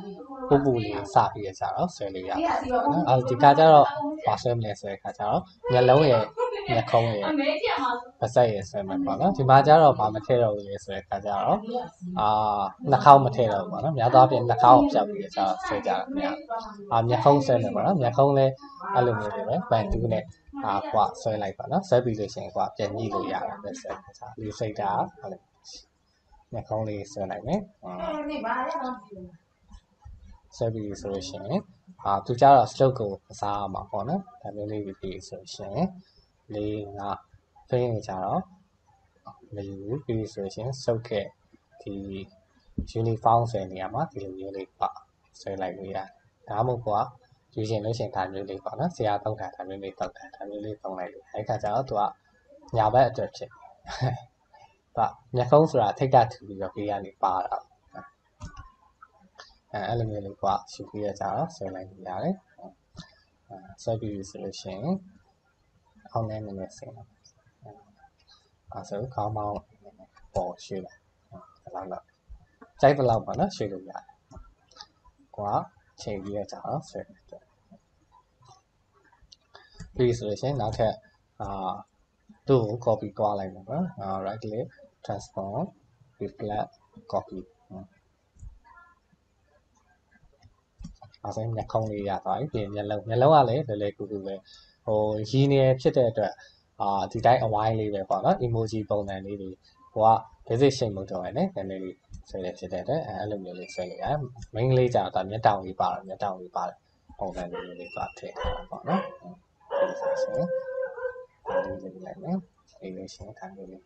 ပူပူလေးစပြီးတော့ကြာတော့ဆွဲလို့ရပါတယ်နော်အဲဒီကကျတော့ဘာဆွဲမလဲဆိုတဲ့ခါကျတော့မျက်လုံးရဲ့ မျက်ခုံးရဲ့ပါဆက်ရဲ့ဆွဲမယ်ပေါ့နော်ဒီမှာကျတော့ဘာမထည့်တော့ဘူးလေဆိုတဲ့ခါကျတော့အာနှာခေါင်းမထည့်တော့ဘူးပေါ့နော်များသောအားဖြင့်နှာခေါင်းကိုဖြတ်ပြီးတော့ကြာတော့ဆွဲကြတာများအာမျက်ခုံးဆွဲမယ်ပေါ့နော်မျက်ခုံးလည်းအဲ့လိုမျိုးတွေပဲပန်တူးနဲ့အာကွာဆွဲလိုက်ပါနော်ဆွဲပြီးလို့ရှိရင်ကွာပြန်ညှိလို့ရတယ်ပဲဆွဲခါလူစိတ်တာအဲ့လိုမျက်ခုံးလေးဆွဲလိုက်မယ်ဆွဲပြီးဆိုလို့ရှိရင်အာသူကြတော့ slope ကိုကစားရမှာပေါ့နော်ဒါမျိုးလေးပြီးဆိုရှင် လေးငါဖိနေကြတော့မယူပြီးဆိုရှင်စုပ်ခဲ့ဒီ uniform ဆွဲနေရမှာဒီလိုမျိုးလေးပါဆွဲလိုက်လို့ရတယ်ဒါမှမဟုတ်ကွာယူရှင်လို့ရှင်ဒါမျိုးလေးပေါ့နော်ဆရာတောက်တာဒါမျိုးလေးတောက်တာဒါမျိုးလေးသုံးလိုက်လို့အဲ့ခါကျတော့သူကညာဘက်အတွက်ဖြစ်သူကမျက်ခုံးဆိုတာထိတ်ကထူပြီးတော့ပေးရနေပါတာအဲအဲ့လိုမျိုးလေးကွာရှုပြီးရကြတော့ဆွဲလိုက်လို့ရတယ်အဲဆွဲပြီးဆိုလို့ရှင် အောင်းနေနေနေဆင်းတော့အဲဆိုခေါင်းမောင်းပေါ်ရှုလိုက်ဒီလောက်တော့ကြိုက်တဲ့လောက်ပါနော်ရှုလို့ရတယ်ကွာချိန်ပြီးရကြတော့ဆွဲတယ်ပြီးဆိုလို့ရှိရင်နောက်ထပ်အာသူ့ကို copy သွားလိုက်မှာပါအာ right click transform reflect copy အဲဆိုရင်မျက်ခုံးလေးရသွားပြီပြင်မျက်လုံးမျက်လုံးကလည်းလွယ်လွယ်ကူကူပဲ ဟိုရင်းနေဖြစ်တဲ့အတွက်အာဒီတိုင်းအဝိုင်းလေးပဲပေါ့နော် emoji ပုံစံလေးတွေဟိုက basic shape မဟုတ်တော့ရနဲ့နည်းနည်းလေးဆွဲရဖြစ်တဲ့အတွက်အဲအဲ့လိုမျိုးလေးဆွဲလိုက်ရ main လေးကြာတော့မျက်တောင်လေးပါတယ်မျက်တောင်လေးပါတယ်ပုံစံလေးလေးသွားထည့်ထားတာပေါ့နော်ဆိုရှင်ဒါလေးလေးလိုက်မယ်အေးလေးရှင်ဒါလေးလေး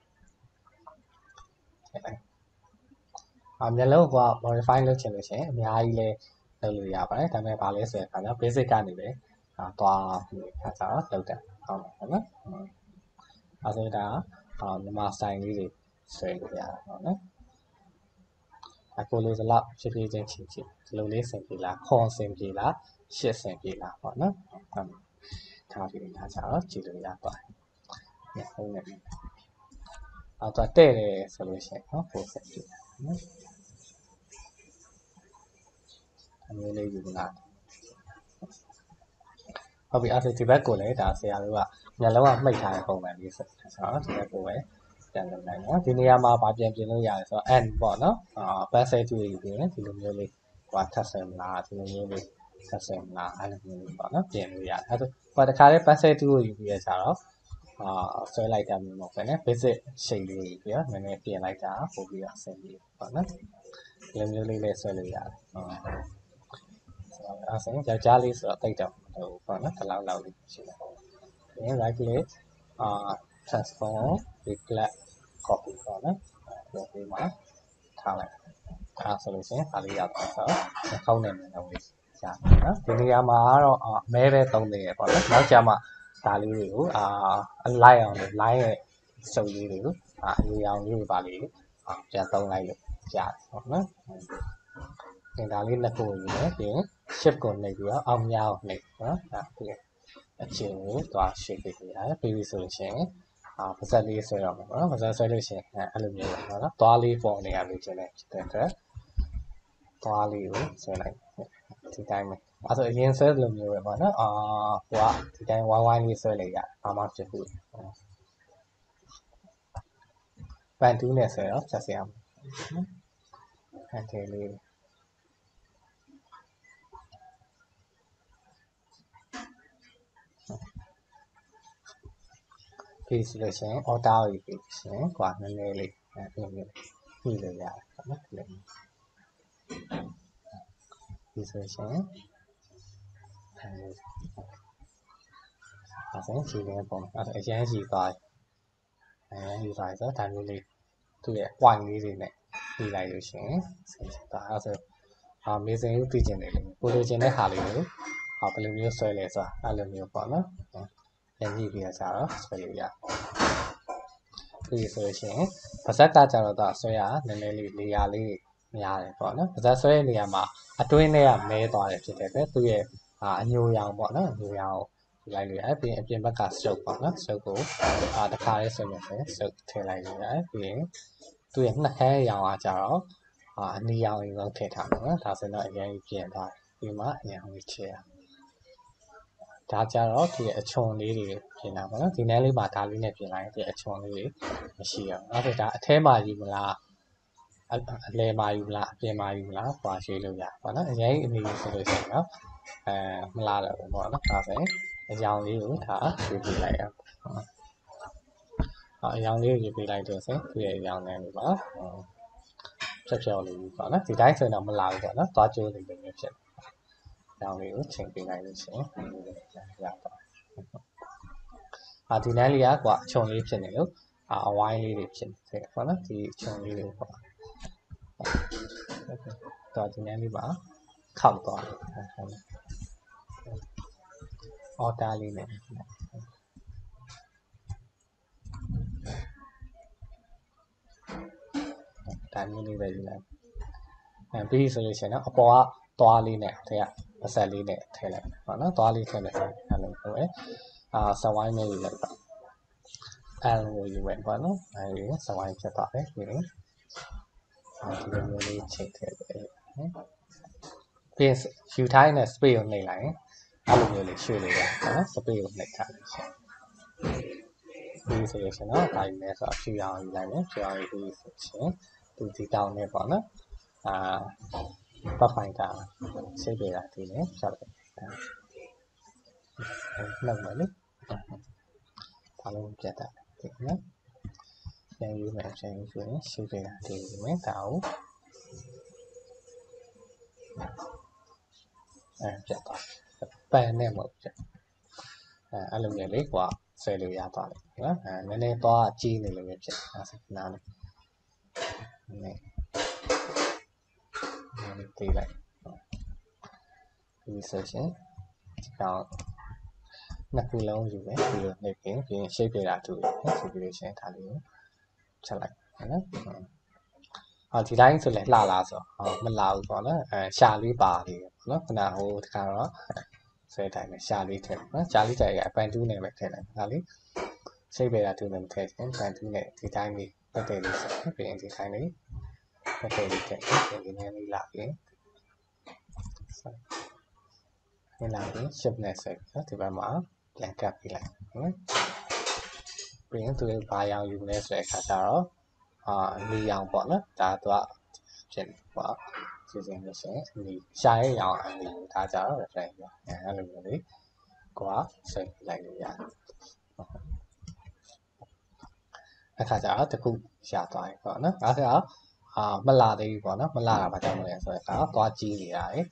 အာမျက်လုံးက modify လုပ်ချင်လို့ရှင်အများကြီးလဲလုပ်လို့ရပါတယ်ဒါပေမဲ့ဘာလဲဆိုရင်ခါကျ basic ကနေပဲအာ သွားခါကျတော့လုပ်တယ်ဟုတ်တယ်နော်အဲဆိုဒါအာမြန်မာ style လေးတွေဆွဲလို့ရတယ်ပေါ့နော်အခုလိုစလောက်ဖြစ်ဖြစ်ချင်းချင်းချင်းဒီလိုလေးဆင်ပြေလားခေါ်ဆင်ပြေလားရှစ်ဆင်ပြေလားပေါ့နော်ဟုတ်ထားပြီးထားကြတော့ကြည့်လို့ရပါတယ်။ညဟုတ်နေပြီ။အော်တော့တဲ့တယ်ဆိုလို့ရှိရင်နော်ပို့ဆက်ပြနော်။အမျိုးလေးယူလာ ဟုတ်ပြီအဲ့ဒါဒီဘက်ကိုလည်းဒါဆရာတို့ကညလုံးကမှိတ်ထားတဲ့ပုံစံလေးဆိုတော့ဒီဘက်ကိုပဲပြန်လုပ်နိုင်နော်ဒီနေရာမှာဗာပြန်ပြင်လို့ရတယ်ဆိုတော့ n ပေါ့နော်အာ passage တွေယူပြီးဒီလိုမျိုးလေးဟိုထပ်ဆင်လာဒီလိုမျိုးလေးဆက်ဆင်လာအဲ့လိုမျိုးပေါ့နော်ပြင်လို့ရတယ်အဲ့ဒါဟိုတခါလေး passage 2ကိုယူပြီးရကြတော့အာဆွဲလိုက်တာမျိုးမဟုတ်ဘဲね basic shape လေးကိုပြီးတော့နည်းနည်းပြင်လိုက်တာပို့ပြီးတော့ဆင်ပြီးပေါ့နော်ဒီလိုမျိုးလေးလေးဆွဲလို့ရတယ်ဟုတ်အဲ့ဆိုရင်ယောက်ျားလေးဆိုတော့တိတ်တော့ ဟိုပေါ့နော်ဒီလောက်လောက်လေးရှိတယ်ပြီးရင် right click အာ transform reflect copy ပေါ့နော်ဒီဒီမှာထားလိုက်အဲဆိုလို့ရှိရင်ဒါလေးရောက်သွားဆိုတော့ခေါင်းနဲ့မြန်တော့ရတယ်နော်ဒီနေရာမှာကတော့အမဲပဲသုံးနေရပေါ့နော်နောက်ကြမှာဒါလေးတွေကိုအာအလိုက်အောင် line ရဲ့စုပ်လေးတွေကိုအာအရေအောင်လေးတွေပါလေးအာပြန်သုံးလိုက်လို့ရတယ်ပေါ့နော်သင်ဒါလေးနှစ်ခုယူမယ်ပြီး ရင် shift ကိုနှိပ်ပြီးတော့အောက်မြောက်နှိပ်နော်ဒါဒီအချင်းကိုသွား shape ပေးရတယ်ပြီးပြီဆိုလို့ရှိရင်အာပါဇက်လေးဆွဲရမှာပေါ့နော်ပါဇက်ဆွဲလို့ရှိရင်အဲ့လိုမျိုးပေါ့နော်သွားလေးပေါ်နေရလို့ကျင်တယ်ဖြစ်တဲ့အတွက်သွားလေးကိုဆွဲလိုက်ဒီတိုင်းပဲအဲ့ဆိုအရင်ဆွဲလိုမျိုးပဲပေါ့နော်အာဟိုကဒီတိုင်းဝိုင်းဝိုင်းလေးဆွဲလိုက်ရဘာမှဖြစ်ဘူးပန်တူးနဲ့ဆွဲတော့ဖြတ်စရအောင်ဟန်တယ်လေး ပြီးဆိုလို့ရှိရင် order ကိုပြီးဆိုရင်ကွာနည်းနည်းလေးအဲ့လိုမျိုးပြီးလို့ရတယ်ပေါ့နော်ဒီလိုပြီးဆိုရှင်အဲဒါဆိုရင်ခြေလေးပုံအဲ့ဒါအရန်ကြီးသွားအဲယူသွားဆိုဒါမျိုးလေးသူ့ရဲ့ point လေးတွေနဲ့ပြီးလိုက်လို့ရှင်ဒါအဲ့ဆိုအာမေစင်ကိုသိကျင်တယ်လေကိုလိုချင်တဲ့ဟာလေးကိုဟာဘယ်လိုမျိုးဆွဲလဲဆိုတာအဲ့လိုမျိုးပေါ့နော် ပြန်ကြည့်ပြီးတော့ကျတော့ဆွဲလို့ရပြီးဆိုရှင်ပါဇက်ကကျတော့တော့ဆွဲရနည်းနည်းလေးနေရာလေးများတယ်ပေါ့နော်ပါဇက်ဆွဲတဲ့နေရာမှာအတွင်းထဲကမဲသွားတယ်ဖြစ်တယ်ပဲသူ့ရဲ့အညိုရောင်ပေါ့နော်အညိုရောင်ကိုလိုက်လို့ရတယ်ပြီးရင်အပြင်ဘက်ကစုပ်ပေါ့နော်စုပ်ကိုအာတစ်ခါလေးဆွဲမယ်ဆိုရင်စုပ်ထည့်လိုက်လို့ရတယ်ပြီးရင်သူ့ရဲ့နှစ်ဟဲရောင်ကကျတော့အာအနီရောင်ကြီးလုံးထည့်ထားမှာနော်ဒါဆိုတော့အရင်ကြီးပြင်သွားတယ်ပြီးမှအရင်ကြီးချဲရ ဒါကြတော့ဒီအချွန်လေးတွေပြင်တာပေါ့နော်ဒီနည်းလေးမှာဒါလေးနဲ့ပြင်လိုက်ရင်ဒီအချွန်လေးတွေမရှိအောင်အဲ့ဒါဒါအထဲမှာယူမလားအလဲမှာယူမလားအပြင်မှာယူမလားပွာရွှေ့လို့ရပါတော့အရင်အနေနဲ့ဆိုလို့ရှိရင်တော့အဲမလာတော့ဘူးပေါ့နော်ဒါဆိုရင်အယောင်လေးကိုဒါရွှေ့ပြလိုက်ရအောင်အယောင်လေးကိုရွှေ့ပြလိုက်တော့ဆိုသူ့ရဲ့အယောင်နဲ့လို့ပါဖြတ်ဖြော်လေးပေါ့နော်ဒီတိုင်းဆိုရင်တော့မလာဘူးပေါ့နော်သွားကျိုးနေလို့ဖြစ်အယော င်လေးကိုချိန်ပေးလိုက်လို့ရှိရင်ရပါအာဒီနန်းလေးကကွာအချုံလေးဖြစ်နေလို့အဝိုင်းလေးတွေဖြစ်နေတယ်ပေါ့နော်ဒီအချုံလေးတွေပေါ့တော့ဒီနေ့လေးပါခောက်သွားတယ်အော်တာလေးနဲ့ဒါမျိုးလေးပဲယူလိုက်အဲပြီးဆိုလို့ရှိရင်တော့အပေါ်ကသွားလေးနဲ့ထဲက ပဆက်လေးနဲ့ထည့်လိုက်ပါနော်သွားလေးထည့်လိုက်အဲလိုပဲအာစဝိုင်းနဲ့ယူလိုက်ပါအဲလိုယူမယ်ပေါ့နော်အဲဒီစဝိုင်းဖြစ်သွားတယ်ဒီလိုဒီလိုမျိုးလေးချိန်ထည့်တယ်နော်ပြီးယူထားတဲ့ space ကိုနှိပ်လိုက်ရင်အဲ့လိုမျိုးလေးရွှေ့လို့ရတယ်နော် space ကိုနှိပ်ထားလို့ရှိရင်ဒီဆိုရင်တော့ဒါယူမယ်ဆိုတော့ဖြူအောင်ယူလိုက်မယ်ဖြူအောင်ယူပြီးဆိုရင်ဒီဒီတောင်းနေပေါ့နော်အာ ပတ်ဖိုင်တာစိတ်ပေးတာဒီလေချက်လိုက်နှုတ်မယ်လေဘာလို့ပြတ်တာဒီနော်ပြန်ယူမယ်ပြန်ယူဆိုရင်ရှိပေးတာဒီမယ်ဒါကိုအဲပြတ်သွားပန်နဲ့မဟုတ်ပြတ်အဲအဲ့လိုမျိုးလေးကွာဆယ်လို့ရသွားတယ်နော်အဲနည်းနည်းသွားကြီးနေလို့ပဲဖြစ်အဲဆက်နားလေးနည်း နည်းတေးလိုက်ဒီဆိုရှင်ဒီကောင်နှစ်ခုလုံးယူပဲပြီးတော့နှိပ်ပြီးပြီးရင် shape ပြတာတူတယ်ဆိုပြီးလို့ရှင်ဒါလေးကိုချက်လိုက်နော်အော်ဒီတိုင်းဆိုလဲလှလားဆိုတော့မလှဘူးပေါ့နော်အဲရှာလေးပါလေးပေါ့နော်ခဏဟိုတခါတော့ဆွဲတိုင်းနဲ့ရှာလေးထည့်နော်ရှာလေးတိုင်ကအပန်တူးနဲ့ပဲထည့်လိုက်ဒါလေးစိတ်ပဲတာတူနဲ့မထည့်ချင်ပန်တူးနဲ့ဒီတိုင်းလေးတက်တယ်လေးဆက်ပြီးရင်ဒီတိုင်းလေး တက်တယ်လေးထည့်ဒီနည်းလေးလာပြီးနေလာပြီး shift နဲ့ဆက်ပြီးဒီဘက်မှာပြန်ကပ်ပြီးလိုက်နော်ပြီးရင်သူဘာရောင်ယူလဲဆိုတဲ့အခါကျတော့အာနီရောင်ပေါ့နော်ဒါတော့ဖြစ်နေပေါ့စီစဉ်လို့ရှိရင်နီရှာရဲ့ရောင်အနီဒါကြတော့ reference ပေါ့အဲအဲ့လိုမျိုးလေးကိုကဆက်လိုက်လို့ရတယ်အခါကျတော့တခုရှာသွားပြီပေါ့နော်အဲ့ဒါ အာမလာသေးဘူးပေါ့နော်မလာတာဘာကြောင့်မလဲဆိုတော့အခါသွားကြည့်နေရတယ်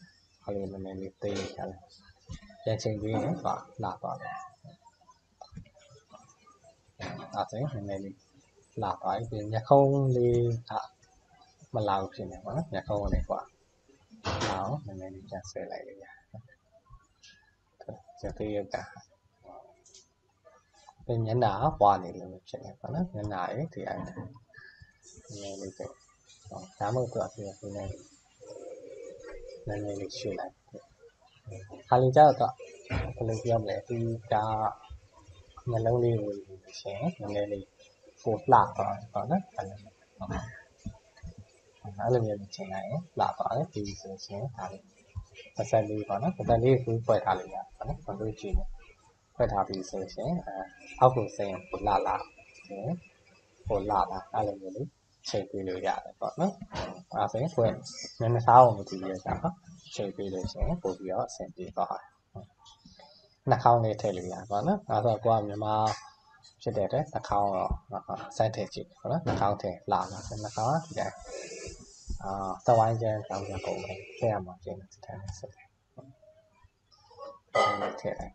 အဲ့လိုနည်းနည်းလေးသိရတယ်ပြန်ချိန်ပြီးရင်ပါလာသွားတယ်ဒါဆိုရင်နည်းနည်းလေးလာပါပြီပြီးမျက်ခုံးလေးကမလာဘူးဖြစ်နေပါတော့မျက်ခုံးလေးကွာလာအောင်နည်းနည်းလေးပြန်ဆွဲလိုက်လို့ရတယ်ကျသေးရတာပြီးမျက်နှာပွားနေလို့ဖြစ်နေပါနော်မျက်နှာရဲ့ဒီအိုင်နည်းနည်းလေးပဲ ဒါမှမဟုတ်တော့ပြန်ပြန်နေနည်းနည်းလေးရွှေ့လိုက်ခါလီကျတော့ဘယ်လိုပြောမလဲဒီကနှလုံးလေးကိုရှင်နည်းနည်းလေးကိုလှသွားတော့နော်အဲ့လိုအဲ့လိုမျိုးချိန်လိုက်ရင်လှသွားတယ်ဒီဆိုရှင်ဒါလေးပတ်သက်လေးပေါ့နော်ပတ်သက်လေးကိုဖွဲ့ထားလို့ရပါနော်ဘယ်လိုကြည့်လဲဖွဲ့ထားပြီဆိုရှင်အဲအောက်ကိုစိရင်ကိုလှလာတယ်ကိုလှလာအဲ့လိုမျိုးလေး ချိန်ပေးလို့ရတယ်ပေါ့နော်အဲဆိုရင်ကိုယ်မျက်နှာသားကိုမကြည့်ရကြတော့ချိန်ပေးလို့ရှင်ပို့ပြီးတော့အဆင်ပြေသွားတယ်နှာခေါင်းလေးထည့်လို့ရပါတော့။အဲဆိုကိုကမြန်မာဖြစ်တဲ့အတွက်နှာခေါင်းတော့စိုက်ထည့်ကြည့်ဟုတ်လားနှာခေါင်းထည့်လာလာနှာခေါင်းကဒီတိုင်းအာတဝိုင်းကျန်းကောင်းကြပုံပဲထည့်ရမှာပြင်တယ်တိုင်းဆက်တယ်ထည့်လိုက်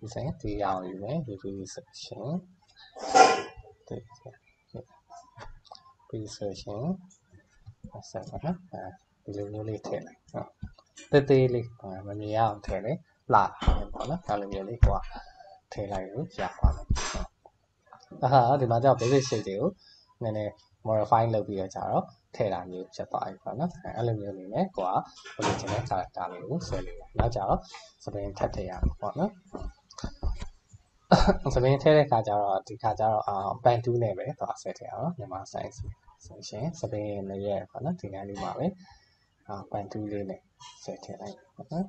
ဒီဆိုင်ဒီအောင်ယူမယ်ဒီပြီးဆိုရှင်ဒီပြီးဆိုရှင်ဆက်ပါနော်အဲဒီလိုမျိုးလေးထည့်လိုက်ဟုတ်သေးသေးလေးမမြင်ရအောင်ထည့်လိုက်လာပေါ့နော်ဒါလိုမျိုးလေးကိုကထည့်လိုက်လို့ရပါမယ်အာဒီမှာကျတော့ basic shape တွေကိုနည်းနည်း modify လုပ်ပြီးတော့ကြတော့ထည့်တာမျိုးဖြစ်သွားပြီပေါ့နော်အဲ့လိုမျိုးလေးနဲ့ကိုကဘယ်လိုချင်တဲ့ character လေးကိုဆွဲလို့ရနောက်ကြတော့စပင်းထပ်ထည့်ရမှာပေါ့နော် စပင်းထည့်တဲ့ခါကျတော့ဒီခါကျတော့အာပန်တူးနဲ့ပဲသွားဆက်ထည့်အောင်မြန်မာ size ဆိုရှင်စပင်းရဲ့ရဲ့ပေါ့နော်ဒီနေ့လေးမှာပဲအာပန်တူးလေးနဲ့ဆက်ထည့်လိုက်ပေါ့နော်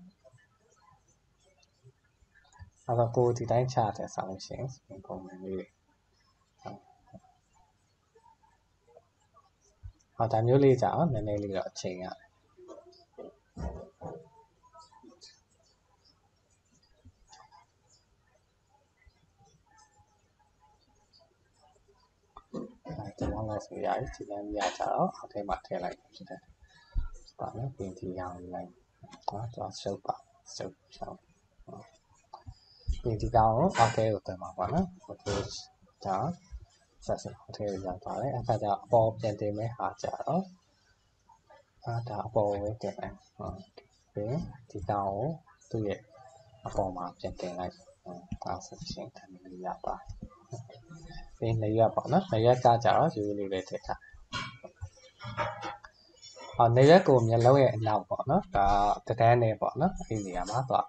အဲ့တော့ကိုဒီတိုင်းချတဲ့ဆောင်းရှင်စပင်းပုံမှန်လေးတွေဟောဒါမျိုးလေးကြာနည်းနည်းလေးတော့အချိန်ရတယ် ဒီလောက်လိုက်ဆိုရည်ဒီလမ်းမြကြတော့အောက်ထဲမှာထည့်လိုက်ဖြစ်တယ်။ပါမယ်ပြင်တီရောင်လိုက်။ဟောတော့ရှုပ်ပါရှုပ်ရှောင်း။ပြင်တီကောင်ကိုအောက်ထဲကိုတင်ပါပါနော်။ Okay ဒါဆက်စပ်အောက်ထဲကိုရောက်သွားတယ်။အခါကျအပေါ်ပြန်တင်မဲ့ဟာကြတော့အာဒါအပေါ်ကိုတင်လိုက်။ဟုတ်။ပြီးဒီကောင်ကိုသူ့ရဲ့အပေါ်မှာပြန်တင်လိုက်။ဒါဆိုရှင်တမ်းလေးရပါတယ်။ ပြီးနေရက်ပေါ့နော်။နေရက်ကကြတော့ယူလေးပဲထည့်ထား။အော်နေရက်ကိုမျက်လုံးရဲ့အနောက်ပေါ့နော်။ဒါတဒန်းနဲ့ပေါ့နော်။အဲ့ဒီနေရာမှာသွား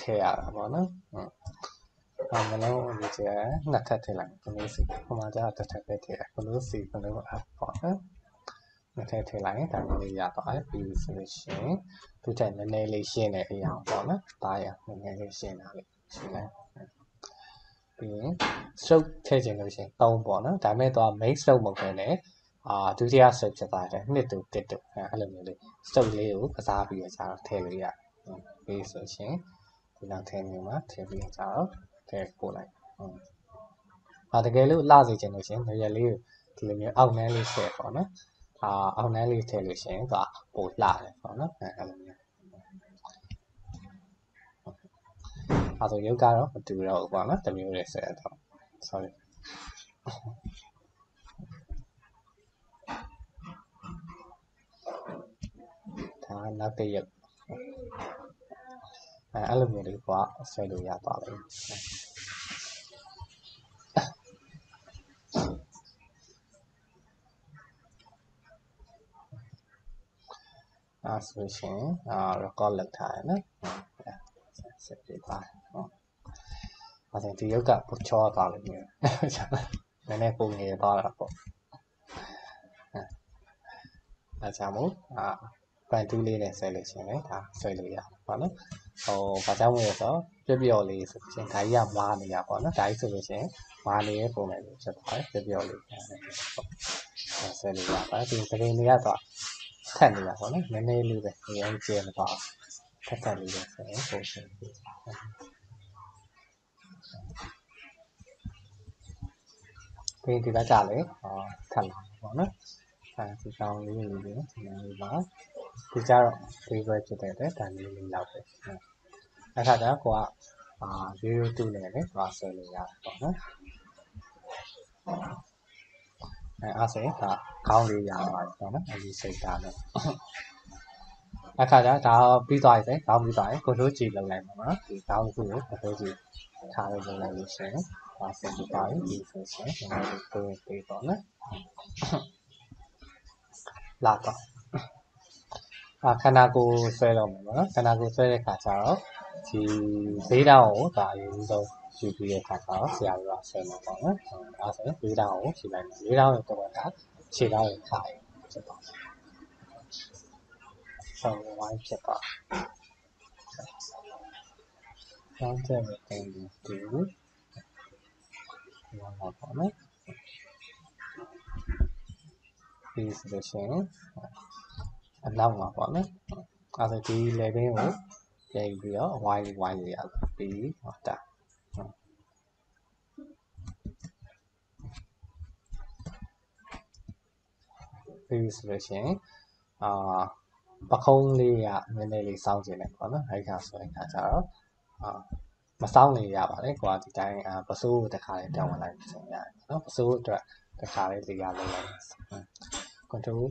ထည့်ရတာပေါ့နော်။ဟုတ်။အော်မျက်လုံးကိုကြည့်ရနှစ်ထပ်ထည့်လိုက်ဘလို့စီ။ဟိုမှာကျတော့တစ်ထပ်ပဲထည့်ရဘလို့စီဘလို့အပ်ပေါ့နော်။နှစ်ထပ်ထည့်လိုက်ရင်ဒါမျိုးလေးရသွားတယ်ပြီးဆိုလို့ရှိရင်သူ့ထက်နည်းနည်းလေးရှင်းတဲ့အရာပေါ့နော်။ဒါရနည်းနည်းလေးရှင်းတာလေးရှင်းလိုက် ပြီးရင် stroke ထည့်ခြင်းလို့ရှိရင်3ပေါ့နော်ဒါပေမဲ့တော့ main stroke မဟုတ်ဘဲနဲ့အာဒုတိယ stroke ဖြစ်သွားတယ်နှစ်တူတစ်တူအဲ့လိုမျိုးလေး stroke လေးကိုကစားပြီးတော့ကျတော့ထည့်လို့ရတယ်ပြီးဆိုရှင်ဒီလောက်ထည့်နေမှာထည့်ပြီးတော့ကျတော့ထည့်ပို့လိုက်ဟုတ်အာတကယ်လို့လှစေခြင်းလို့ရှင်နေရာလေးကိုဒီလိုမျိုးအောက်နှမ်းလေးထည့်ပေါ့နော်အာအောက်နှမ်းလေးထည့်လို့ရှင်သူကပိုလှတယ်ပေါ့နော်အဲ့လိုမျိုး အဲဆိုရုပ်ကတော့မတူတော့ဘူးပေါ့နော်တမျိုးလေးဆက်တော့ sorry ဒါနောက်တစ်ရုပ်အဲအဲ့လိုမျိုးလေးကဆွဲလို့ရပါလိမ့်အဲဆိုရှင်အာ record လုပ်ထားရနော်ဆက်ပြပါ ဟုတ်။အဲဒါဒီရုပ်ကပိုချောသွားလိမ့်မယ်။နည်းနည်းပုံငယ်သွားတာပေါ့။အဲကြောင့်မို့အာပန်တူးလေးနဲ့ဆွဲလို့ရှိရင်လည်းဒါဆွဲလို့ရပါနော်။ဟိုဘာကြောင့်လဲဆိုတော့ပြပြော်လေးဆိုရှင်ဒါကြီးကမားနေတာပေါ့နော်။ဒါကြီးဆိုလို့ရှိရင်မားနေတဲ့ပုံနဲ့ဖြစ်သွားတယ်ပြပြော်လေးပေါ့။အဲဆွဲလို့ရပါတယ်။ဒီသပင်တွေကတော့ထက်နေတာပေါ့နော်။နည်းနည်းလေးပဲအရင်ကျဲမသွားဘူး။ထက်ထက်လေးပဲဆိုရင်ပုံ စံပြီးဒီဘက်ကလည်းဟောထပ်လာပေါ့နော်အဲဒီကောင်လေးလေးလေးဒီနေ့ပါဒီကြတော့ favorite ဖြစ်တဲ့အတွက်ဒါမျိုးလေးလောက်ပဲအဲ့ခါကျတော့ကိုကအာရိုးရိုးတူးနေတယ်သွားဆွဲလို့ရတယ်ပေါ့နော်အဲအဲ့ဆိုရင်ဒါခေါင်းလေးရပါတယ်ပေါ့နော်အဒီစိတ်သားနဲ့အခါကျဒါပြီးသွားပြီခေါင်းပြီးသွားရင် control G လောက်လိုက်ပါနော်ဒီခေါင်းတစ်ခုကို control G ထားလို့လုပ်လိုက်လို့ရှိရင် ဒါဆက်ပြီးသွားပြီဒီဆိုရှင်ကျွန်တော်တို့ပြေးပေါ့နော်လာတော့အခန္ဓာကိုယ်ဆွဲတော့မယ်ပေါ့နော်ခန္ဓာကိုယ်ဆွဲတဲ့ခါကျတော့ဒီဈေးတောင်းကိုဒါအရင်ဆုံးယူပြီးတဲ့ခါကျတော့ဆရာတို့ကဆွဲမှာပေါ့နော်အဲဆိုရင်ဈေးတောင်းကိုယူလိုက်မယ်ဈေးတောင်းရဲ့တော့ကခြေတောင်းရဲ့ခါရဖြစ်သွားတယ်ဆောင်းဝိုင်းဖြစ်သွားဆောင်းတဲ့တင်ပြီး တူဘာမှပေါ့နော်ဒီဆိုလို့ရှိရင်အနောက်မှာပေါ့နော်အဲဆိုဒီ level ကိုပြန်ပြီးတော့ y y ရရပြီးဟောတာပြီးဆိုလို့ရှိရင်အာပခုံးလေးကနည်းနည်းလေးစောင်းကျင်တယ်ပေါ့နော်အဲဒီခါဆိုရင်ခါကျတော့အာ မစောင်းနေရပါတယ်ကွာဒီတိုင်းအာပစိုးတခါလေးတောင်းဝင်လိုက်ပြန်ရတယ်နော်ပစိုးအတွက်တခါလေးလေးရလုံးလိုက် control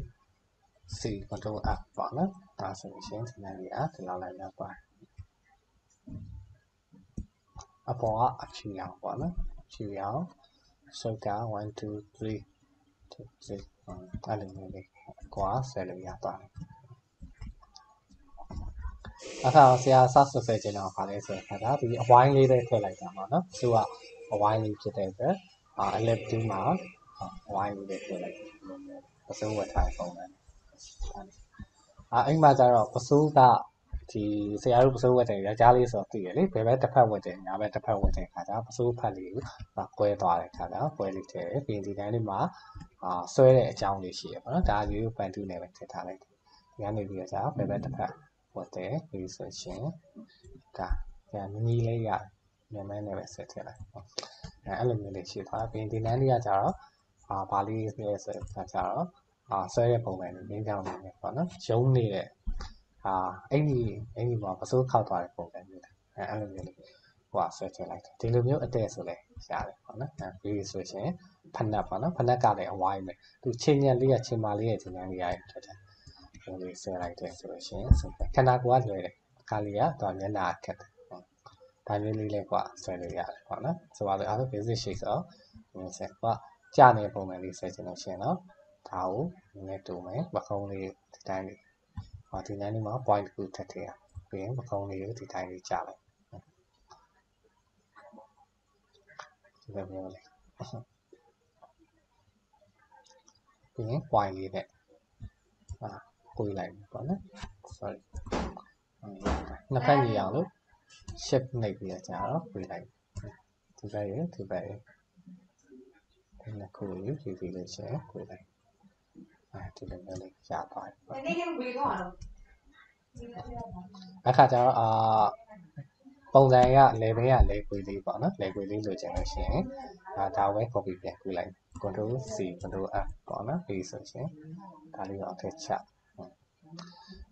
C control F ပေါ့နော်ဒါဆိုရင်ဒီနေ့လေးအားဒီလောက်လိုက်ရပါတယ်အပေါ်ကအဖြူရောင်ပေါ့နော်အဖြူရောင်စုပ်က1 2 3 2 3အဲ့လိုမျိုးလေးကွာဆယ်လို့ရပါတယ် အခါဆရာစဆွဆွဲခြင်းတော့ပါလဲဆိုတော့ဒါဒီအဝိုင်းလေးပဲထည့်လိုက်တာပါနော်သူကအဝိုင်းလေးဖြစ်တဲ့အတွက်အလက်တူးမှာအဝိုင်းလေးပဲထည့်လိုက်တယ်ပစိုးဝတ်ထားပုံစံအာအဲ့မှာကျတော့ပစိုးကဒီဆရာတို့ပစိုးဝတ်တယ်ယောက်ျားလေးဆိုတော့သိရလေဘယ်ဘက်တစ်ဖက်ဝတ်တယ်ညာဘက်တစ်ဖက်ဝတ်တယ်ခါကျပစိုးဖက်လေးကိုကွဲသွားတယ်ခါကျကွဲလေးထည့်တယ်ပြီးရင်ဒီတိုင်းလေးမှာအာဆွဲတဲ့အကြောင်းလေးရှိရပါတော့ဒါရိုးရိုးပန်တူးနဲ့ပဲထည့်ထားလိုက်တယ်ဒီကနေပြီးတော့ကျဘယ်ဘက်တစ်ဖက် ဝတ်တယ်ပြီးဆိုရှင်ဒါညာမီလေးရမြန်မာနဲ့ပဲဆက်ထည့်လိုက်အဲအဲ့လိုမျိုးလေးရှိသွားပြီးရင်ဒီနန်းလေးကကျတော့အာဘာလေးလဲဆိုတော့ကျတော့အာဆွဲတဲ့ပုံစံလေးငင်းကြောင်နေတယ်ပေါ့နော်ရုံးနေတဲ့အာအဲ့ဒီအဲ့ဒီမှာပစိုးခောက်သွားတဲ့ပုံစံမျိုးအဲအဲ့လိုမျိုးလေးဟိုကဆွဲချလိုက်တယ်ဒီလိုမျိုးအတဲ့ဆိုလဲရတယ်ပေါ့နော်အဲဒီဆိုရှင်ဖနက်ပေါ့နော်ဖနက်ကလည်းအဝိုင်းပဲသူချင်းညက်လေးကချင်းမာလေးရဲ့ချင်းညက်လေးရထွက်တယ် ဟိုလေးဆွဲလိုက်တယ်ဆိုလို့ရှင်ခန္ဓာကိုယ်ကလွယ်တယ်ခါလေးကတော့မျက်နှာခက်တယ်ဒါမျိုးလေးလေးကွာဆွဲလို့ရတယ်ပေါ့နော်ဆိုပါတော့အဲ့ဒါ basic shape ဆိုတော့ဒီဆက်ကွာကြာနေပုံမှန်လေးဆွဲချင်လို့ရှင်နော်ဒါကိုနည်းနည်းတူမယ်ပခုံးလေးဒီတိုင်းလေးဟောဒီတိုင်းလေးမှာ point တစ်ခုထပ်ထည့်ရပြီးရင်ပခုံးလေးကိုဒီတိုင်းလေးကြာလိုက်ဒီလိုမျိုးလေးပြီးရင် point လေးနဲ့အာ ကိုယ်လိုက်ပေါ့နော် sorry နှစ်ဖက်ညီအောင်လို့ shift နှိပ်ပြီးတော့ကြာတော့ကိုယ်လိုက်ဒီဘက်ရဒီဘက်ရဒီနှစ်ခုကိုယူပြီးလို့ရှိရင်ကိုယ်လိုက်အဲဒီလိုမျိုးလေးရပါတယ်ပေါ့အခါကျတော့အာပုံစံက level ကလေကွေလေးပေါ့နော် level လေးလိုချင်လို့ရှိရင်ဒါဒါဝဲ copy ပြန်ကူလိုက် control C control F ပေါ့နော်ပြီးဆိုရှင်ဒါလေးတော့အထက်ချ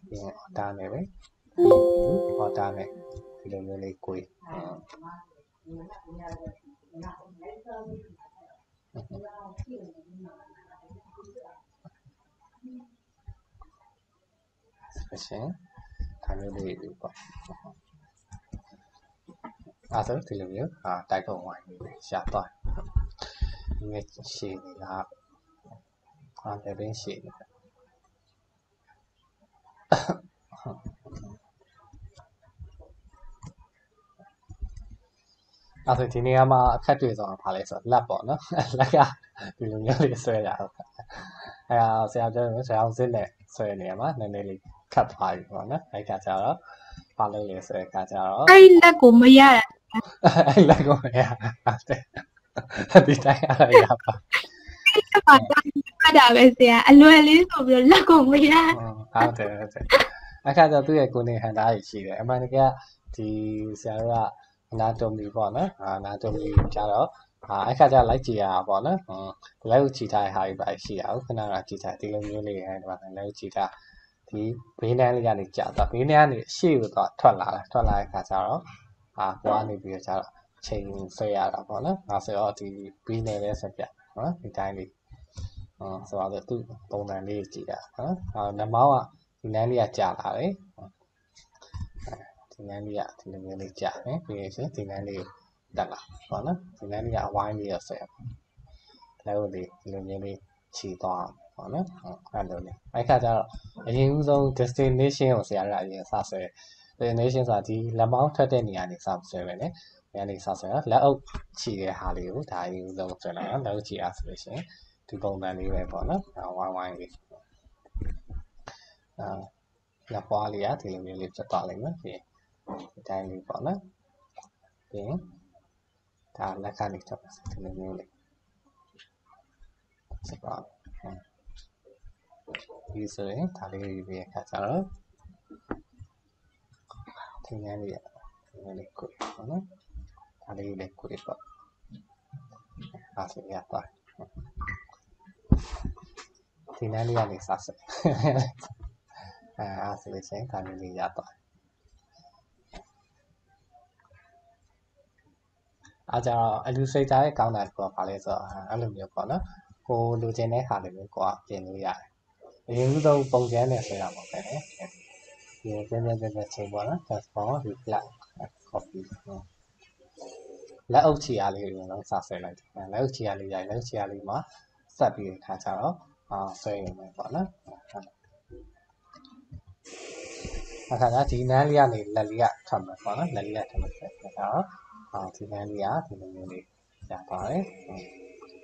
ပြီးရင် order နဲ့ပဲ order နဲ့ဒီလိုမျိုးလေးကွေဆိုရှင်ဒါမျိုးလေးပေါ့အဲဆိုဒီလိုမျိုးအာတိုက်ပုံဝိုင်းလေးပဲရှာသွားငယ်ရှည်နေလားအာလည်းပင်ရှည်နေ အဲ့ဆိုဒီနေရာမှာအခက်တွေ့ဆုံးဘာလဲဆိုတော့လက်ပေါ့နော်လက်ကဒီလိုမျိုးလေးဆွဲတာဟုတ်အဲဆရာပြောတယ်ဆရာအောင်စစ်နဲ့ဆွဲနေရမှာနည်းနည်းလေးခတ်သွားပြီပေါ့နော်အဲ့ခါကျတော့ဘာလုပ်လဲဆိုတဲ့ခါကျတော့အဲ့လက်ကိုမရတာအဲ့လက်ကိုမရတဲ့ဒီတိုင်းအားရပါ ပါတာပဲဆရာအလွယ်လေးဆိုပြီးလက်ကိုမရဟုတ်တယ်ဟုတ်တယ်အခါကျသူ့ရဲ့ကိုနေဟန်တာကြီးရှိတယ်အမှန်တကယ်ဒီဆရာတို့ကအနာတိုမီပေါ့နော်အနာတိုမီကြတော့အာအဲ့ခါကျလိုက်ကြည့်ရတာပေါ့နော်ဟွန်းလိုက်ကြည့်ထားတဲ့ဟာတွေပါရှိရအောင်ခဏကကြည့်ထားဒီလိုမျိုးလေးဟဲ့ဒီမှာလိုက်ကြည့်ထားဒီဒီဘေးနန်းလေးကနေကြာတော့ဘေးနန်းကနေအရှိကိုတော့ထွက်လာတယ်ထွက်လာတဲ့ခါကျတော့အာကိုကနေပြီးတော့ကျတော့ချိန်ဆွဲရတာပေါ့နော်ဒါဆိုတော့ဒီဘေးနယ်လေးဆက်ပြနော်ဒီတိုင်းလေးဟော ဆိုတော့သူ့ပုံစံလေးကြည့်တာနော်အာနမောင်းကဒီနန်းလေးကကြာလာတယ်ဒီနန်းလေးကဒီလိုမျိုးလေးကြာတယ်ပြီးရင်ရှင်ဒီနန်းလေးကိုတက်လာပေါ့နော်ဒီနန်းလေးကအဝိုင်းလေးရဆွဲလဲလို့ဒီလိုမျိုးလေးခြီသွားပေါ့နော်အဲ့လိုလေးအဲ့ခါကျတော့အရင်ဦးဆုံး destination ကိုဆရာကအရင်စဆွဲ destination ဆိုတာဒီလက်မောင်းထွက်တဲ့နေရာနေစဆွဲပဲလေနေရာနေစဆွဲတော့လက်အုပ်ခြီတဲ့ဟာလေးကိုဒါအရင်ဦးဆုံးဆွဲလာတော့လက်အုပ်ခြီအားဆိုလို့ရှိရင် ဒီပုံစံလေးပဲပေါ့နော်ဝိုင်းဝိုင်းလေးအာလက်ပွားလေးကဒီလိုမျိုးလေးဖြစ်သွားလိမ့်မယ်ပြီးဒီတိုင်းလေးပေါ့နော်ပြီးရင်ဒါလက်ကနေထွက်ပါစေဒီလိုမျိုးလေးဖြစ်သွားတယ်ဒီဆိုရင်ဒါလေးရေးပြီးအခါကျတော့သင်္ကန်းလေးသင်္ကန်းလေးကိုပေါ့နော်ဒါလေးလေးကိုပေါ့အားစရပါ သင်္ကန်းလေးကနေစဆက်အဲအားစလေးချင်းဒါလေးလေးရတော့အားကြတော့ illustrator ရဲ့ကောင်းတာကဘာလဲဆိုတော့အဲ့လိုမျိုးပေါ့နော်ကိုလိုချင်တဲ့ဟာတွေမျိုးကိုပြင်လို့ရတယ်အရင်ဆုံးပုံစံနဲ့ဆွဲတာပေါ့ပဲဒီပြန်ပြန်ပြန်ပြန်ချိန်ပေါ့နော် transform reflect copy လက်အုပ်ချီအားလေးကိုတော့စဆွဲလိုက်တယ်လက်အုပ်ချီအားလေးရိုက်လက်အုပ်ချီအားလေးမှာဆက်ပြီးခါကြတော့ အာဆွဲရုံပဲပေါ့နော်အခါကျဒီနန်းလေးကနေလက်လေးကထွက်မှာပေါ့နော်လက်လေးကထွက်မှာဆက်ဒါတော့အာဒီနန်းလေးကဒီလိုမျိုးလေးရပါတယ်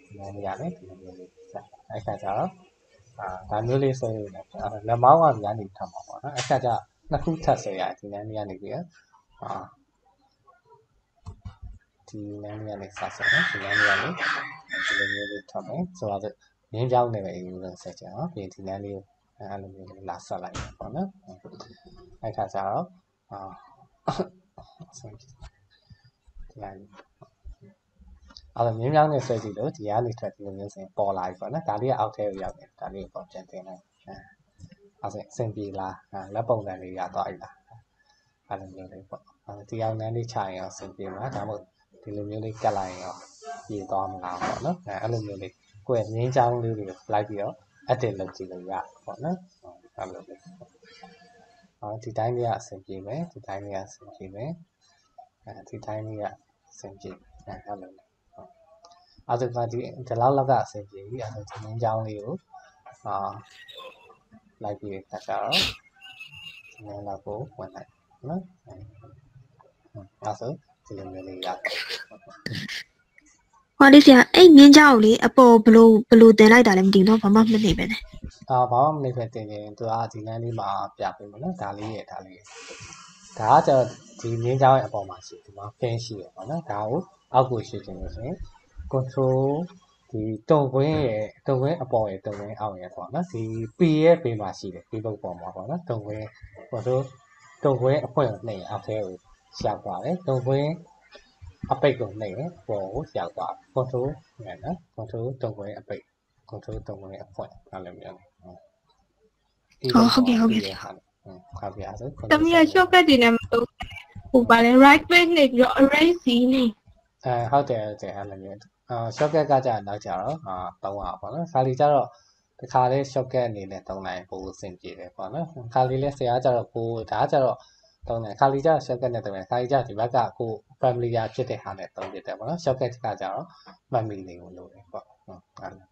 ဒီနန်းလေးကလည်းဒီလိုမျိုးလေးဆက်အဲ့ခါကျတော့အာဒါမျိုးလေးဆွဲရတယ်လက်မောင်းကညာနေထမှာပေါ့နော်အခါကျနှစ်ခုထပ်ဆွဲရဒီနန်းလေးကနေပြီးအာဒီနန်းလေးကနေစဆွဲနော်ဒီနန်းလေးကနေဒီလိုမျိုးလေးထပ်မယ်ဆိုတော့ ငင်းကြောင်းနေပဲအရင်ဆုံးဆက်ကြအောင်ပြီးဒီနန်းလေးကိုအဲ့လိုမျိုးလေးလာဆက်လိုက်ပေါ့နော်အဲ့ခါကျတော့အာဆက်ကြည့်ဒီလိုက်အဲ့တော့မြင်းမြောင်းနဲ့ဆွဲကြည့်လို့ဒီကနေထွက်ဒီလိုမျိုးစင်ပေါ်လာပြီပေါ့နော်ဒါလေးကအောက်ထဲကိုရောက်တယ်ဒါလေးကိုပေါ့ပြန်တင်လိုက်အဲအဲ့ဒါအဆင်ပြေလားလက်ပုံစံလေးရသွားပြီလားအဲ့လိုမျိုးလေးပေါ့ဒီအောင်နန်းလေးချရင်အဆင်ပြေမှာဒါမှမဟုတ်ဒီလိုမျိုးလေးကတ်လိုက်ရင်ရောပြေသွားမလားပေါ့နော်အဲအဲ့လိုမျိုးလေး ကိုယ့်ရဲ့ငင်းချောင်းလေးတွေကိုလိုက်ပြီးတော့ edit လုပ်ကြည့်လို့ရပေါ့နော်အဲ့လိုလေးအော်ဒီတိုင်းလေးကအဆင်ပြေမယ်ဒီတိုင်းလေးကအဆင်ပြေမယ်အဲဒီတိုင်းလေးကအဆင်ပြေအဲအဲ့လိုလေးအဲ့ဒါကဒီဒီလောက်လောက်ကအဆင်ပြေပြီအဲ့ဒါဒီငင်းချောင်းလေးကိုအာလိုက်ပြီးခါကြတော့ဒီငင်းလောက်ကိုဝင်လိုက်နော်အဲ့ဆိုဒီလိုမျိုးလေးရတယ် ဟောလေးဆရာအဲ့ငင်းကြောက်လေအပေါ်ဘလို့ဘလို့တင်လိုက်တာလည်းမသိဘူးတော့ဘာမှမသိပဲနဲ့အာဘာမှမနေပဲတင်ရင်သူကဒီလမ်းလေးမှာပြပေးမယ်နော်ဒါလေးရဒါလေးရဒါကကျတော့ဒီငင်းကြောင်းရဲ့အပေါ်မှာရှိဒီမှာ pin ရှိရပါတော့ဒါကိုအောက်ကိုရှိခြင်းလို့ဆိုရင် control ဒီတုံကွင်းရဲ့တုံကွင်းအပေါ်ရဲ့တုံကွင်းအောက်ရဲ့ပေါ့နော်ဒီ P ရဲ့ဘေးမှာရှိတယ်ဒီဘုတ်ပေါ်မှာပေါ့နော်တုံကွင်း control တုံကွင်းအဖွင့်ကိုနှိပ်အောက်ထဲကိုရှောက်သွားတယ်တုံကွင်း အပိတ်ကိုနှိပ်ရင်ပေါ်ကိုရောက်သွား control နဲ့နော် control တုံကွင်းအပိတ် control တုံကွင်းအဖွင့်အဲ့လိုမျိုးဟုတ်ဟုတ်ကဲ့ဟုတ်ကဲ့ဟုတ်ဟုတ်ပြီအဲ့ဆိုတမီးက shortcut တွေနဲ့မသုံးဟိုပါလေ right click နဲ့ပြီးတော့ arrange C နဲ့အဲဟုတ်တယ်ဟုတ်တယ်အဲ့လိုမျိုးအာ shortcut ကကြာနောက်ကြတော့အာသုံးရပါတော့ခါလီကျတော့တခါလေး shortcut အနေနဲ့သုံးလိုက်ပိုအဆင်ပြေတယ်ပေါ့နော်ခါလီလဲဆရာကျတော့ကိုဒါကကျ တော့သုံးတယ်ခါလီကျတော့ shortcut နဲ့သုံးတယ်ခါလီကျဒီဘက်ကကို familiar ဖြစ်တဲ့ဟာနဲ့သုံးပြတယ်ပေါ့နော် shortcut ကကျတော့ memory လေးကိုလိုတယ်ပေါ့ဟုတ်အဲ့လို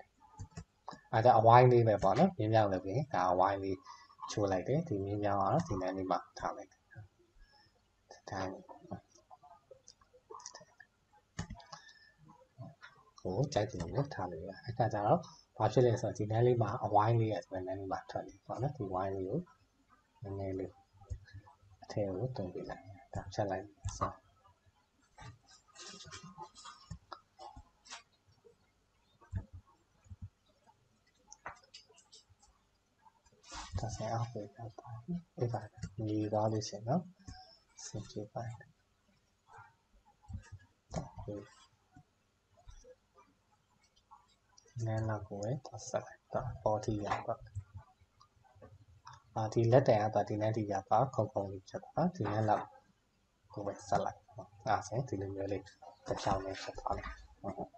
အဲဒါအဝိုင်းလေးပဲပေါ့နော်မြင်းမြောင်းလည်းပြင်ဒါအဝိုင်းလေးချိုးလိုက်တယ်ဒီမြင်းမြောင်းကတော့ဒီနန်းလေးမှာထားလိုက်တယ်ဒါကိုကြိုက်တယ်လို့ထားလို့ရအခါကျတော့ဘာဖြစ်လဲဆိုတော့ဒီနန်းလေးမှာအဝိုင်းလေးရဲ့ဒီနန်းလေးမှာထွက်နေပေါ့နော်ဒီဝိုင်းလေးကိုနည်းနည်းလေး အထက်ကိုတုံပြလိုက်ဒါဖြတ်လိုက်ဆောင်းဒါဆင်အောက်ပဲပေါ့အဲ့ဒါညီသွားလို့ရှင်နော်စင်ပြေပါ အာဒီလက်တန်ကပါဒီနဲ့ဒီကပါခုံခုံလေးဖြစ်သွားနော်ဒီနဲ့လောက်ကိုပဲဆက်လိုက်နော်အဲ့ဒါဆိုရင်ဒီလိုမျိုးလေးတစ်ဖြောင်းလေးဖြစ်သွားတယ်ဟုတ်ဟုတ်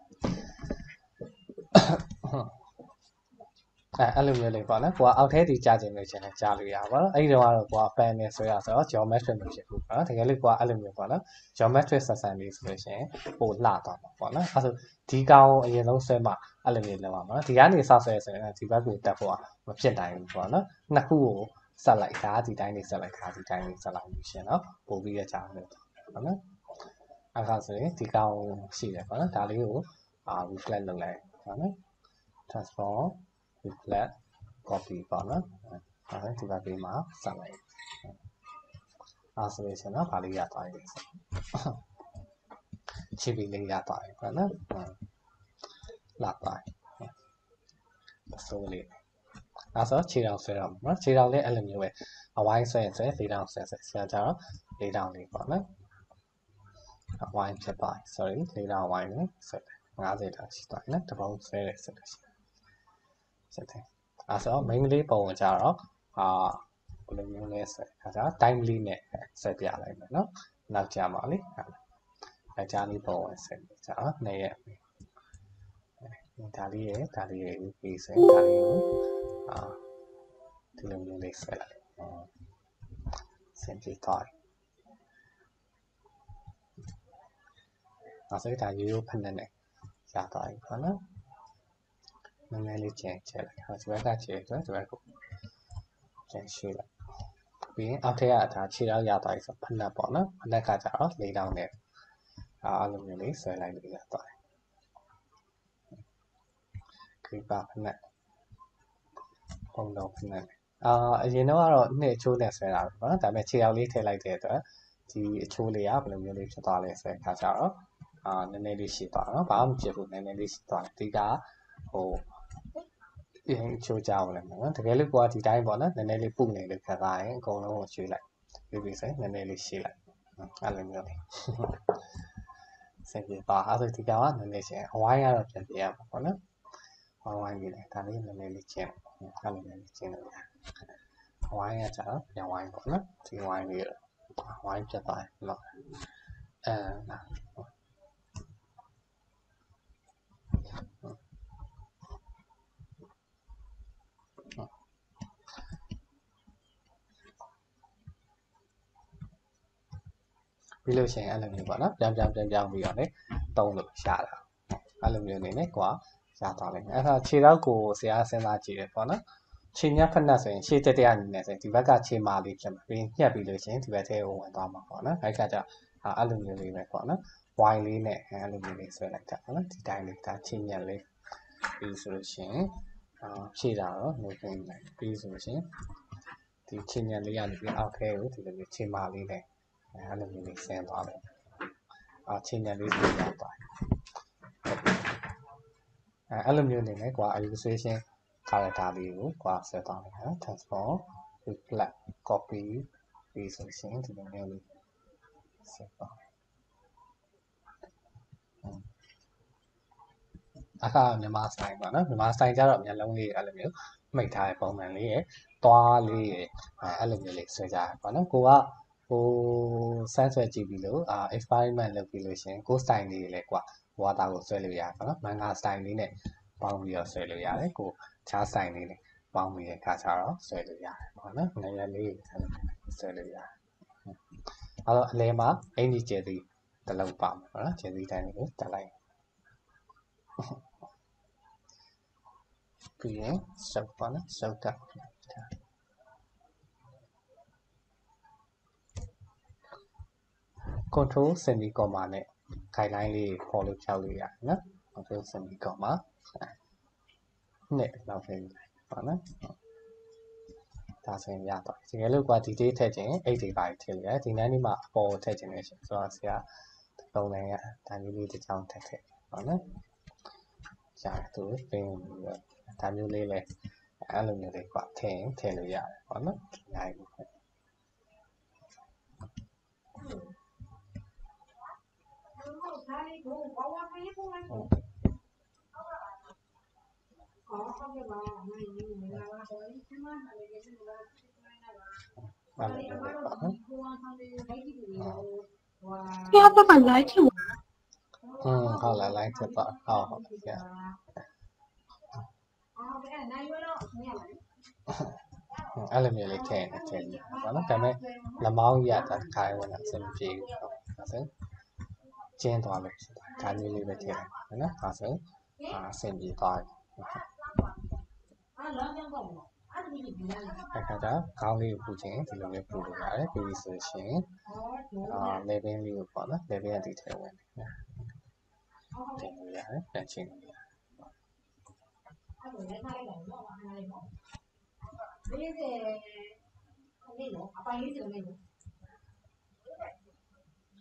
အဲအဲ့လိုမျိုးလေးပေါ့နော်ကိုကအောက်ထဲဒီကြာခြင်းလို့ရှင်လည်းကြာလို့ရပါတော့အဲ့ဒီတော့ကတော့ကိုက pan နဲ့ဆွဲရဆိုတော့ geometric မဖြစ်ဘူးပေါ့နော်တကယ်လို့ကိုကအဲ့လိုမျိုးပေါ့နော် geometric ဆက်ဆံလေးဆိုလို့ရှင်ပိုလှသွားမှာပေါ့နော်အဲ့ဆိုဒီကောင်အရင်ဆုံးဆွဲမှအဲ့လိုမျိုးလုပ်ရမှာနော်ဒီကနေစဆွဲဆိုရင်ဒီဘက်ကိုတက်ဖို့ကမဖြစ်နိုင်ဘူးပေါ့နော်နှစ်ခုကိုဆက်လိုက်ဒါဒီတိုင်းလေးဆက်လိုက်ဒါဒီတိုင်းလေးဆက်လိုက်လို့ရှင်နော်ပို့ပြီးရကြအောင်လို့ပေါ့နော်အခါဆိုရင်ဒီကောင်ရှိတယ်ပေါ့နော်ဒါလေးကိုအာ reflect လုပ်လိုက်ပေါ့နော် transform reflect copy ပေါ့နော်အဲဒီဘက်ပေးမှာဆက်လိုက်အဲဆိုရင်နော်ဒါလေးရသွားပြီချီပီလေးရသွားပြီပေါ့နော်လာသွားပြီဆိုလေးအဲဆိုခြေထောက်ဆွဲတော့နော်ခြေထောက်လေးအဲ့လိုမျိုးပဲအဝိုင်းဆွဲရင်ဆွဲလေးတောင်ဆွဲဆွဲဆရာကြတော့လေးတောင်လေးပေါ့နော်အဝိုင်းဖြစ်ပါ sorry လေးတောင်ဝိုင်းလေးဆွဲ50တောင်ရှိသွားတယ်နော်တပုံဆွဲတယ်ဆိုလို့ရှိရ င်ဆက်တယ်အဲဆို main လေးပုံကကြတော့အာဘယ်လိုမျိုးလဲဆက်အဲဒါ time လေးနဲ့ဆက်ပြလိုက်မယ်နော်နောက်ကြမှာလေအဲကြာလေးပုံဝင်ဆက်ကြတော့နေရဒါလေးရဒါလေးရပြီးဆက်ဒါလေးကိုအာဒီလိုမျိုးလေးဆက်လိုက် simplify အဲဆိုဒါရိုးရိုးဖက်နဲ့နဲ့ရသွားပြီပေါ့နော် နည်းနည်းလေးကျန်ချဲလိုက်ဟာဒီဘက်ကချဲဆိုဒီဘက်ကိုကျန်ရှင်းလိုက်ပြီးရင်အောက်ထက်ကဒါခြေထောက်ရသွားပြီဆိုဖက်နဲ့ပေါ့နော်ဖက်နဲ့ကကြတော့လေးတောင်းနဲ့အာအဲ့လိုမျိုးလေးဆွဲလိုက်လို့ရသွားတယ် creeper ဖက်နဲ့ပုံတော့ဖက်နဲ့အာအရင်တော့ကတော့နှစ်အချိုးနဲ့ဆွဲတာပဲပေါ့နော်ဒါပေမဲ့ခြေထောက်လေးထည့်လိုက်တဲ့အတွက်ဒီအချိုးလေးကဘယ်လိုမျိုးလေးဖြစ်သွားလဲဆိုတဲ့အခါကျတော့အာနည်းနည်းလေးရှိသွားတော့ဘာမှမဖြစ်ဘူးနည်းနည်းလေးရှိသွားတယ်ဒီကဟို အင်းချိုးကြအောင်လည်းနော်တကယ်လို့ကိုကဒီတိုင်းပေါ့နော်နည်းနည်းလေးပုနေလို့ခက်သွားရင်အကုန်လုံးကိုရွှေ့လိုက်ပြီးပြီဆိုရင်နည်းနည်းလေးရှေ့လိုက်အဲ့လိုမျိုးလေးစင်ပြေပါအဲ့ဒါဒီကောင်ကနည်းနည်းရှင်းအဝိုင်းကတော့ပြန်ပြရမှာပေါ့နော်ဝိုင်းဝိုင်းပြီးလိုက်ဒါလေးနည်းနည်းလေးကျင်းအဲ့လိုမျိုးလေးကျင်းလို့ရတယ်အဝိုင်းကကျတော့ပြန်ဝိုင်းပေါ့နော်ဒီဝိုင်းလေးဝိုင်းပြတ်သွားတယ်နော်အဲ ပြီးလို့ရှိရင်အဲ့လိုမျိုးပေါ့နော်ပြန်ပြန်ပြန်ပြောင်းပြီးတော့လေတုံးလို့ရတာအဲ့လိုမျိုးနေနဲ့ကွာရသွားလိမ့်မယ်အဲ့ဒါခြေတော့ကိုဆရာစဉ်းစားကြည့်တယ်ပေါ့နော်ခြေညက်ဖက်နှက်ဆိုရင်ခြေတက်တက်အနေနဲ့ဆိုရင်ဒီဘက်ကခြေမာလေးဖြစ်မှာပြီးညှက်ပြီးလို့ရှိရင်ဒီဘက်ထဲကိုဝင်သွားမှာပေါ့နော်အဲ့ခါကျအဲ့လိုမျိုးလေးပဲပေါ့နော်ဝိုင်းလေးနဲ့အဲ့လိုမျိုးလေးဆွဲလိုက်တာပေါ့နော်ဒီတိုင်းလေးဒါခြေညက်လေးပြီးဆိုလို့ရှိရင်အာဖြည့်တာတော့နေပြင်လိုက်ပြီးဆိုလို့ရှိရင်ဒီခြေညက်လေးကနေပြီးအောက်ထဲကိုဒီလိုမျိုးခြေမာလေးနဲ့ အဲ့လိုမျိုးလေးဆင်းသွားတယ်အာခြေညက်လေးဆိုရသွားအဲအဲ့လိုမျိုးနေနဲ့ကွာ illustration character လေးကိုကွာဆက်သွားမယ်နော် transform reflect copy ပြီးဆိုရှင်ဒီလိုမျိုးလေးဆက်သွားအခါမြန်မာစတိုင်ပါနော်မြန်မာစတိုင်ကျတော့မျက်လုံးလေးအဲ့လိုမျိုးမိတ်ထားတဲ့ပုံမှန်လေးရယ်သွားလေးရယ်အဲ့လိုမျိုးလေးဆွဲကြရပါနော်ကိုက ဟိုစမ်းဆွဲကြည့်ပြီးလို့အာ experiment လုပ်ပြီးလို့ရှင် ကို style လေးလည်းကွာဝါတာကိုဆွဲလို့ရတယ်ပေါ့နော် manga style လေးနဲ့ပေါင်းပြီးတော့ဆွဲလို့ရတယ်ကိုခြား style လေးနဲ့ပေါင်းပြီးတဲ့အခါကျတော့ဆွဲလို့ရတယ်ပေါ့နော်ငရလေးဆွဲလို့ရတယ်အဲ့တော့အလဲမှာအင်ဂျီကျဲသည်တလုံးပါမယ်ပေါ့နော်ကျဲသည်တိုင်းလေးကိုတက်လိုက်ပြီးရင်စုပ်ပါနော်စုပ်တက် control semi comma နဲ့ guideline လေးပေါ်လို့ဖြောက်လို့ရတယ်နော် control semi comma နဲ့လောက်ထည့်လိုက်ပါနော်ဒါဆိုရင်ရတော့တကယ်လို့ကွာဒီ date ထည့်ခြင်း8 date ပါထည့်လိုက်ဒီနေ့နေ့မှာအပေါ်ထည့်ခြင်းနဲ့ဆိုတော့ဆရာသုံးနိုင်ရဒါမျိုးလေးတစ်ချောင်းထည့်ထည့်ပါနော်ရတယ်သူပြင်ပြီးတော့ဒါမျိုးလေးလဲအဲ့လိုမျိုးလေးကွာထည့်ရင်ထည့်လို့ရတယ်ပေါ့နော်နိုင်ဘူး พี่ครัประมาณร้อยถึงอืมเขาหลายหลายจะต่อเข้าเขาแก่อะไรมีอะไรแข่แข่วันนั้นแต่ไม่ละมองอยากจะขายวันนั้นเซนฟีครับซึ่ง ကျင်းသွားလို့ဖြစ်တာဒါမျိုးလေးပဲထည့်လိုက်နော်ဒါဆိုအာအဆင်ပြေသွားပြီအခါကျခေါင်းလေးကိုပူခြင်းဒီလိုမျိုးပူလို့ရတယ်ပြီးပြီဆိုရှင်အာ level လေးကိုပေါ့နော် level အတိထည့်ဝင်တယ်တင်လို့ရတယ်ပြန်ချင်းလို့ရတယ်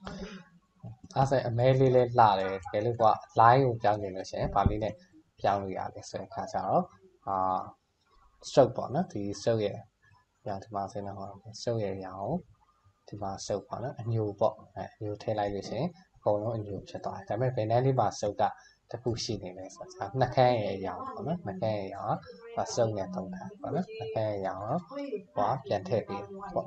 အဲ့ ဆိုအမဲလေးလေးလှတယ်တကယ်လို့က line ကိုပြောင်းနေလို့ရှိရင်ဗာလေးနဲ့ပြောင်းလို့ရတယ်ဆိုတဲ့အခါကျတော့အာ stroke ပေါ့နော်ဒီ stroke ရဲ့ညာဒီမှာဆိုရင်တော့ stroke ရဲ့ညာကိုဒီမှာ stroke ပေါ့နော်အညိုပေါ့အဲအညိုထည့်လိုက်လို့ရှိရင်အကုန်လုံးအညိုဖြစ်သွားတယ်ဒါပေမဲ့ဘယ်နှန်းလေးမှာ stroke ကတစ်ခုရှိနေလဲဆိုတော့နှာခမ်းရဲ့ညာပေါ့နော်နှာခမ်းရဲ့ညာက stroke နဲ့တုံးတာပေါ့နော်နှာခမ်းရဲ့ညာကိုဟောပြန်ထည့်ပြီးပေါ့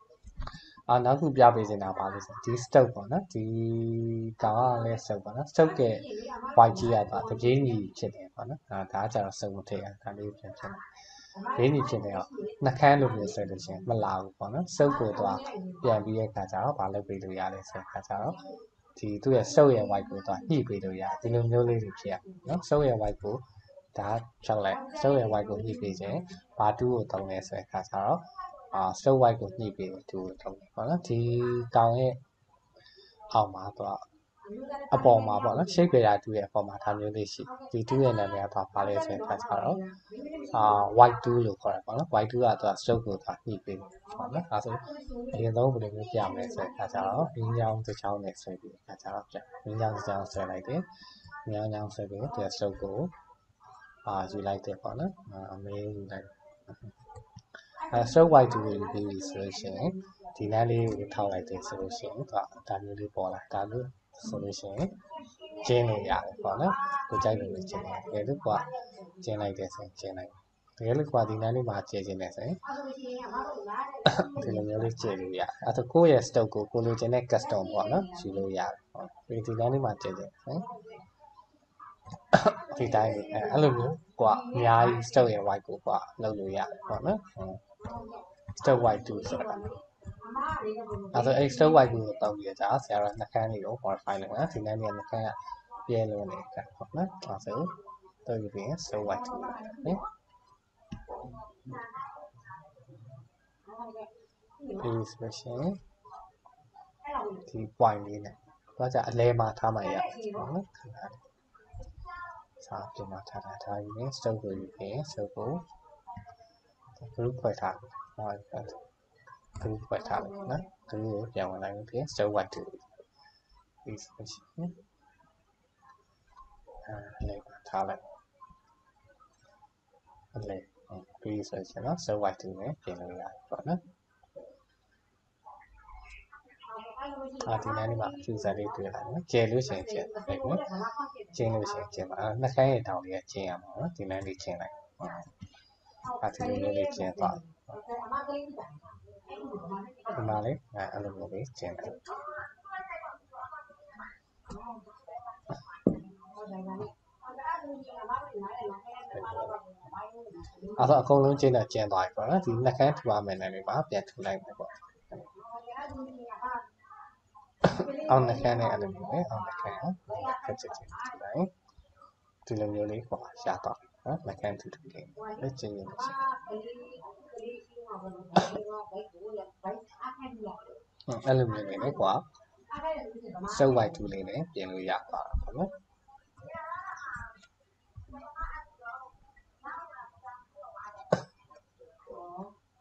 အာနောက်ခုပြပေးနေတာပါလို့ဆိုဒီ stock ပေါ့နော်ဒီကောင်ကလည်း stock ပေါ့နော် stock ရဲ့ white ကြီးကတော့တပြေးညီဖြစ်နေပေါ့နော်အဲဒါကကြတော့စုံမထည့်ရဒါလေးပြန်ဖြစ်နေဘေးညီဖြစ်နေတော့နှခမ်းလိုမျိုးဆိုလို့ရှိရင်မလာဘူးပေါ့နော်စုပ်ကိုတော့ပြန်ပြီးတဲ့ခါကျတော့မလုပ်ပေးလို့ရတယ်ဆိုတဲ့ခါကျတော့ဒီသူ့ရဲ့စုပ်ရဲ့ white ကိုတော့ညှိပေးလို့ရတယ်ဒီလိုမျိုးလေးတွေဖြစ်ရနော်စုပ်ရဲ့ white ကိုဒါဖြောက်လိုက်စုပ်ရဲ့ white ကိုညှိပေးခြင်းဘာတူးကိုတုံးလဲဆိုတဲ့ခါကျတော့ အာစုပ် white ကိုညှိပေးတူးကိုတုံးတယ်ပေါ့နော်ဒီကောင်ရဲ့အောက်မှာတော့အပေါ်မှာပေါ့နော် shape ရတူရဲ့အပေါ်မှာဒါမျိုးလေးရှိဒီတူရဲ့နာမည်ကတော့ပါလဲဆိုတဲ့ခါကျတော့အာ white 2လို့ခေါ်တယ်ပေါ့နော် white 2ကတော့ stroke ကိုသာညှိပေးတယ်ပေါ့နော်ဒါဆိုအရင်ဆုံးဘယ်လိုမျိုးပြမလဲဆိုတဲ့ခါကျတော့ရင်းချောင်းတစ်ချောင်းနဲ့ဆွဲပြီးခါကျတော့ပြရင်းချောင်းတစ်ချောင်းဆွဲလိုက်တယ်ညောင်းညောင်းဆွဲပြီးဒီ stroke ကိုအာယူလိုက်တယ်ပေါ့နော်အမေးယူလိုက်အဲ stroke white 2ကိုယူပြီးပြီဆိုလို့ရှိရင်ဒီလမ်းလေးကိုထောက်လိုက်တယ်ဆိုလို့ရှိရင်ဒါဒါမျိုးလေးပေါ်လာဒါမျိုးဆိုလို့ရှိရင်ကျင်းလို့ရတယ်ပေါ့နော်ကိုကြိုက်လို့လည်းကျင်းတယ်တကယ်လို့ကကျင်းလိုက်တယ်ဆိုရင်ကျင်းလိုက်တကယ်လို့ကဒီလမ်းလေးမှာကျင်းကျင်းနေဆိုရင်ဒီလိုမျိုးလေးကျင်းလို့ရတယ်အဲဒါကိုယ့်ရဲ့ stock ကိုကိုလိုချင်တဲ့ custom ပေါ့နော်ယူလို့ရတယ်ဟုတ်ဒီဒီလမ်းလေးမှာကျင်းကျင်းဆိုရင်ဒီတိုင်းအဲအဲ့လိုမျိုးကွာအများကြီး stock ရဲ့ white ကိုကွာလုပ်လို့ရတယ်ပေါ့နော် stock white 2ဆိုတာအဲဆို extra white ကိုတောက်ပြီးကြဆရာကနှကန်းလေးကို modify လုပ်နော်ဒီနေ့နေ့နှကန်းကပြဲလို့နေတာပေါ့နော်အဲဆိုတော့ဒီပြင် stock white 2နော်ဒီဆိုရှင်ဒီ point လေးနဲ့တော့ကြအလဲမှာထားမှရအောင်ပေါ့နော်ခဏလေးစာပြင်မှာထားတာထားပြီးရင် stock ကိုယူပြီး stock ကို group ဖွဲ့ထားဟုတ်ကဲ့ group ဖွဲ့ထားလိုက်နော် group ကိုပြန်ဝင်လိုက်ပြီး stock white 2ဒီဆိုရှင်အဲလေးထားလိုက်အလဲပြီးဆိုရှင်နော် stock white 2နဲ့ပြင်လို့ရတယ်ပေါ့နော်အာဒီနေ့မှာ user လေးတွေ့လာတယ်ကျဲလို့ရှိရင်ကျဲလိုက်နော်ကျင်းလို့ရှိရင်ကျင်းပါအဲနှစ်ခိုင်းရဲ့တောင်လေးကကျင်းရမှာနော်ဒီနေ့လေးကျင်းလိုက် အဲဒီလိုမျိုးလေးကျင်းသွားဒီမှာလေးအဲအဲ့လိုမျိုးလေးကျင်းလိုက်အဲ့တော့အကုန်လုံးကျင်းတော့ကျင်းသွားပြီပေါ့နော်ဒီနှစ်ခမ်းထူရမယ်လည်းပါပြန်ထူလိုက်မယ်ပေါ့အောင်နှစ်ခမ်းနဲ့အဲ့လိုမျိုးပဲအောင်နှစ်ခမ်းဖက်ချက်ချင်းထူလိုက်ဒီလိုမျိုးလေးပေါ့ရှာတော့ နော်နှစ်ခမ်းထူထူလေးလက်ကျင်းရင်ရှိအဲ့လိုမျိုးလေးလေကွာစုပ်ဝိုက်ထူလေးနဲ့ပြင်လို့ရပါတော့ပေါ့နော်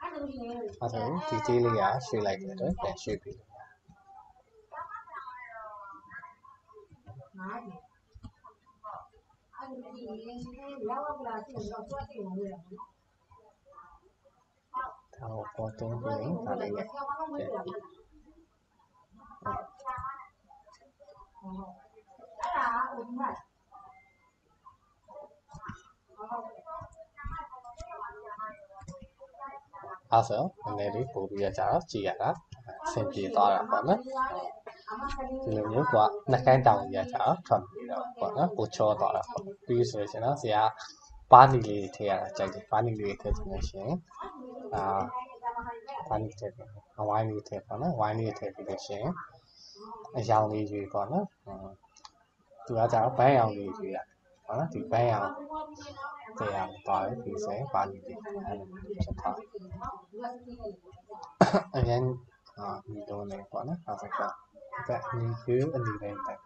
အဲ့ဒါဒီသေးလေးကရွှေ့လိုက်တယ်တော့ပြန်ရွှေ့ပြီး ဒါကိုပေါ်တင်ပြီးရင်ဒါလေးနဲ့ပြန်ပြီးအဲ့ဆိုနည်းနည်းလေးပို့ပြီးရကြတော့ကြည့်ရတာအဆင်ပြေသွားတာပေါ့နော် ဒီလိုမျိုးကနှက်ကိုင်းတောင်ရကြတော့ထွက်ပြီးတော့ပေါ့နော်ပိုချောသွားတာပေါ့ပြီးဆိုရင်တော့ဆရာပါနီလေးထည့်ရတာကြိုက်တယ်ပါနီလေးထည့်ချင်လို့ရှိရင်အာပါနီထည့်တယ်ဝိုင်းလေးထည့်ပေါ့နော်ဝိုင်းလေးထည့်ပြီးလို့ရှိရင်အယောင်လေးရွေးပေါ့နော်သူကကြတော့ဘန်းရောင်လေးရွေးရတယ်ပေါ့နော်ဒီဘန်းရောင်တရားပါတယ်ဒီဆိုရင်ပါနီလေးအဲ့လိုချက်ထားအရင်အာဒီလိုလေးပေါ့နော်အဲ့ဒါက အဲ့ဒီကူအနေနဲ့တက်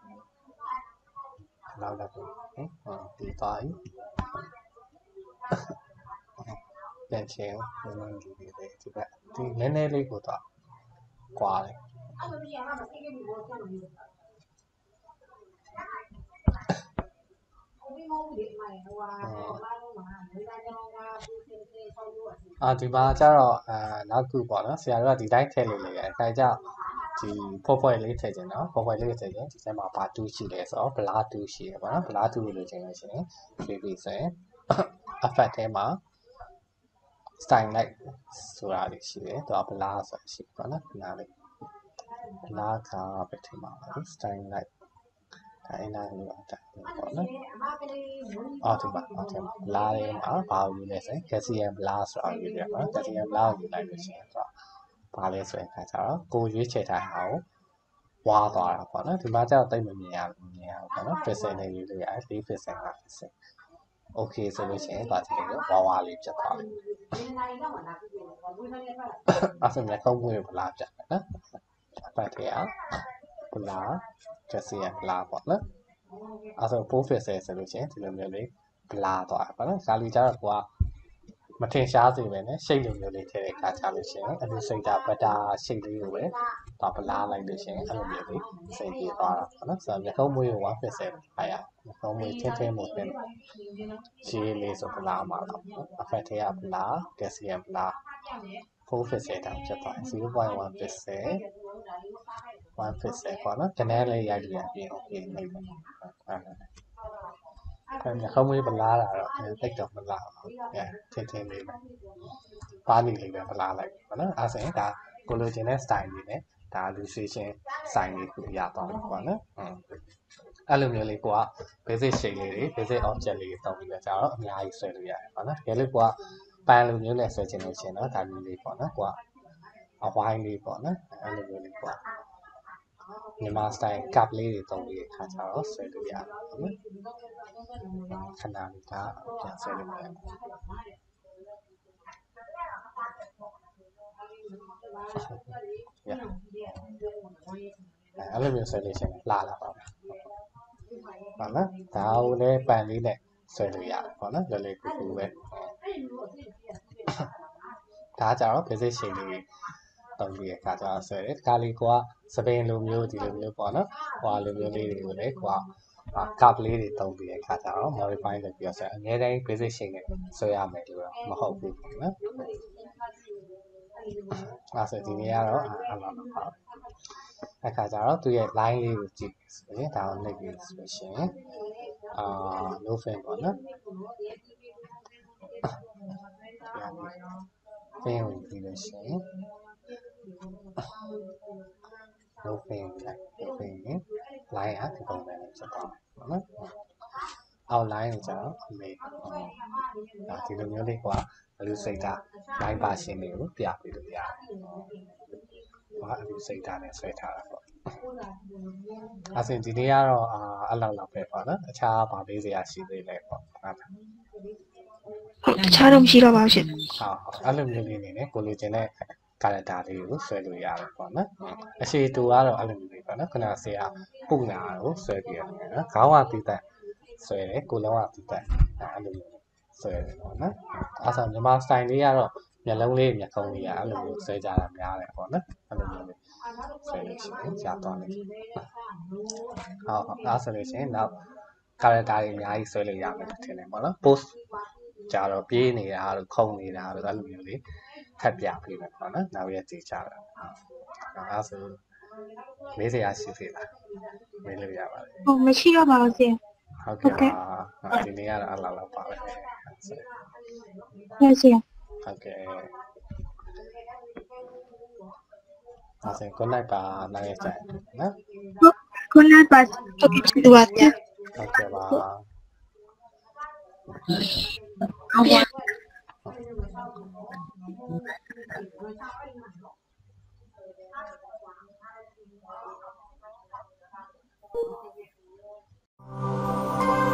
လောက်တော့ဟင်ဒီတိုင်းပြန်ချင်နည်းနည်းလေးလေးဒီကဒီနည်းနည်းလေးကိုတော့ကွာတယ်အာဒီမှာကျတော့အာနောက်ခုပေါ့နော်ဆရာတို့ကဒီတိုင်းထည့်လို့လေအဲဒါကြောင့် ဒီဖော်ဖော်လေးထည့်ခြင်းနော်ဖော်ဖော်လေးထည့်ခြင်းဒီထဲမှာဘာတူးရှိလဲဆိုတော့ဘလားတူးရှိရပါတော့ဘလားတူးလို့ခြင်းလို့ရှိရင်ဖြည်းဖြည်းဆိုရင် effect ထဲမှာ style light ဆိုတာလေးရှိတယ်သူကဘလားဆိုတာရှိပါနော်ခဏလေးဘလားကပဲထင်ပါပါ style light ဒါအင်းလားလို့အတိုင်းပေါ့နော်အော်ဒီပါအော်ဒီဘလားလေးမှာဘာကိုယူလဲဆိုရင် calcium ဘလားဆိုတာကိုယူရပါတော့ calcium ဘလားကိုယူလိုက်လို့ရှိရင်သူက ဘာလဲဆိုရင်ခါကျတော့ကိုရွေးချယ်ထားတာကိုဝါသွားတာပေါ့နော်ဒီမှာကျတော့တိတ်မမြင်ရဘူးမြင်ရဘူးပေါ့နော် pixel နဲ့ယူလို့ရတယ်4 pixel 5 pixel okay ဆိုလို့ရှိရင်ဒါဒီလိုဝါဝါလေးဖြစ်သွားတယ်အဲ့ဆိုမြတ်ကုန်းမွေးဘလားပြတ်တယ်နော်အပတ်တည်းอ่ะဘလားကစီယဘလားပေါ့နော်အဲ့ဆိုပိုး pixel ဆိုလို့ရှိရင်ဒီလိုမျိုးလေးဘလားသွားတယ်ပေါ့နော်ဇာလီကျတော့ကိုကမ ထင်ရှားစေပဲနဲ့ရှိတ်လိုမျိုးလေးထည့်တဲ့အခါကျလို့ရှိရင်အလူစိတ်တာဘတာရှိတ်လေးကိုပဲတော့ဗလားလိုက်လို့ရှိရင်အဲ့လိုမျိုးလေးစိတ်ပြေသွားတာပေါ့နော်ဆိုတော့မျက်ခုံးမွေးကို1 pixel ခိုင်းရမျက်ခုံးမွေးချင်းချင်းမို့တင်ရေးလေးဆိုဗလားမှာတော့အဖက်ထဲကဗလား calcium ဗလား4 pixel တောင်ဖြစ်သွားတယ်0.1 pixel 1 pixel ပေါ့နော်ကျွန်တော်လည်းရိုက်လို့ရပြင်အောင်ပြင်လိုက်ပါ အဲ့ဒါအဲ့မျက်ခုံးမွေးဗလားတာတော့တိတ်တော့မလားဘူးအဲချင်းချင်းလေးပဲပါနေလေးပဲဗလားလိုက်ပေါ့နော်အဲ့ဆိုရင်ဒါကိုလိုချင်တဲ့ style လေးနဲ့ဒါ illustration sign လေးကိုရသွားမှာပေါ့နော်အဲ့လိုမျိုးလေးကိုက basic shape လေးတွေ basic object လေးတွေတောင်းပြီးတော့ကြတော့အများကြီးဆွဲလို့ရတယ်ပေါ့နော်တကယ်လို့ကိုကပန်လိုမျိုးနဲ့ဆွဲချင်လို့ရှိရင်တော့ဒါမျိုးလေးပေါ့နော်ကိုကအဝိုင်းလေးပေါ့နော်အဲ့လိုမျိုးလေးကိုက မြန်မာ style cup လေးတွေတုံးပြီးခါကြတော့ဆွဲလို့ရတယ်ပေါ့နော်ခဏလေးဒါပြန်ဆွဲလို့ရတယ်ရအဲ့လိုမျိုးဆွဲလို့ရှိရင်လာလာပါမယ်ပေါ့နော်ဒါကိုလည်းပန်လေးနဲ့ဆွဲလို့ရတယ်ပေါ့နော်လွယ်လွယ်ကူကူပဲဒါကြတော့ basic shape လေး တုံးပြီးအခါကျတော့ဆွဲတယ်ဒီကလေးကစပင်လိုမျိုးဒီလိုမျိုးပေါ့နော်ဟွာလိုမျိုးလေးတွေကိုလည်းကိုကအာကပ်လေးတွေတုံးပြီးတဲ့အခါကျတော့ modify လုပ်ပြီးတော့ဆက်အများတိုင်း basic shape နဲ့ဆွဲရမယ်လို့တော့မဟုတ်ဘူးပေါ့နော်အဲ့ဆိုဒီနေ့ကတော့အဲ့လိုတော့ပါအခါကျတော့သူရဲ့ line လေးကိုကြည့်ဆိုရင်ဒါကိုနှိပ်ပြီးဆိုရှင်အာ no fin ပေါ့နော်ဖင်ဝင်ပြီးလို့ရှိရ င် no fin လိုက် no fin ရင် line ဟာဒီပုံစံနဲ့ဖြစ်သွားမယ်ပေါ့နော်အောက် line ကိုကျတော့အမေဒါဒီလိုမျိုးလေးကဘလူးစိတ်တာ line version တွေကိုပြပေးလို့ရတယ်။ဘာအလူစိတ်တာနဲ့ဆွဲထားတာပေါ့။အဲဆိုဒီနေ့ကတော့အာအဲ့လောက်လောက်ပဲပေါ့နော်။အခြားဗာပေးစရာရှိသေးလဲပေါ့။ဟုတ်ပါတခြားတော့မရှိတော့ပါဘူးရှင်ဟုတ်အဲ့လိုမျိုးလေးနေနဲ့ကိုလိုချင်တဲ့ character လေးကိုဆွဲလို့ရတယ်ပေါ့နော်အရှိတူကတော့အဲ့လိုမျိုးလေးပေါ့နော်ခဏဆရာပုံနာကိုဆွဲပြရတယ်နော်ခေါင်းကတီးတက်ဆွဲတယ်ကိုလုံးကတီးတက်အဲ့လိုမျိုးဆွဲတယ်ပေါ့နော်အဲ့ဆိုမြန်မာ style လေးကတော့မျက်လုံးလေးမျက်ခုံးလေးကအဲ့လိုမျိုးဆွဲကြတာများတယ်ပေါ့နော်အဲ့လိုမျိုးလေးဆွဲလို့ရှိရင်ကြာသွားတယ်ဟုတ်ဟုတ်အဲ့ဆိုလို့ရှိရင်နောက် character တွေအများကြီးဆွဲလို့ရမယ်ထင်တယ်ပေါ့နော် post ကြာတော့ပြေးနေတာတို့ခုံနေတာတို့အဲ့လိုမျိုးလေး ထပ်ပြပေးမယ်ပေါ့နော်နောက်ရက်ကြည့်ကြတာဟုတ်အဲ့ဒါဆိုမေးစရာရှိသေးလားမေးလို့ရပါတယ်ဟိုမရှိတော့ပါဘူးဆရာဟုတ်ဟုတ်ကဲ့ကဲ့ပါဒီနေ့ကတော့အလားလောက်ပါပဲဟုတ်ဟုတ်ဆရာဟုတ်ကဲ့အဲ့ဒါကိုနိုင်ပါနိုင်ရကြနော်ခုနကပါဟုတ်ကဲ့ကျေးဇူးပါဆရာဟုတ်ကဲ့ပါဟု 在那个小组，然后进种。的规划，他的计划，然，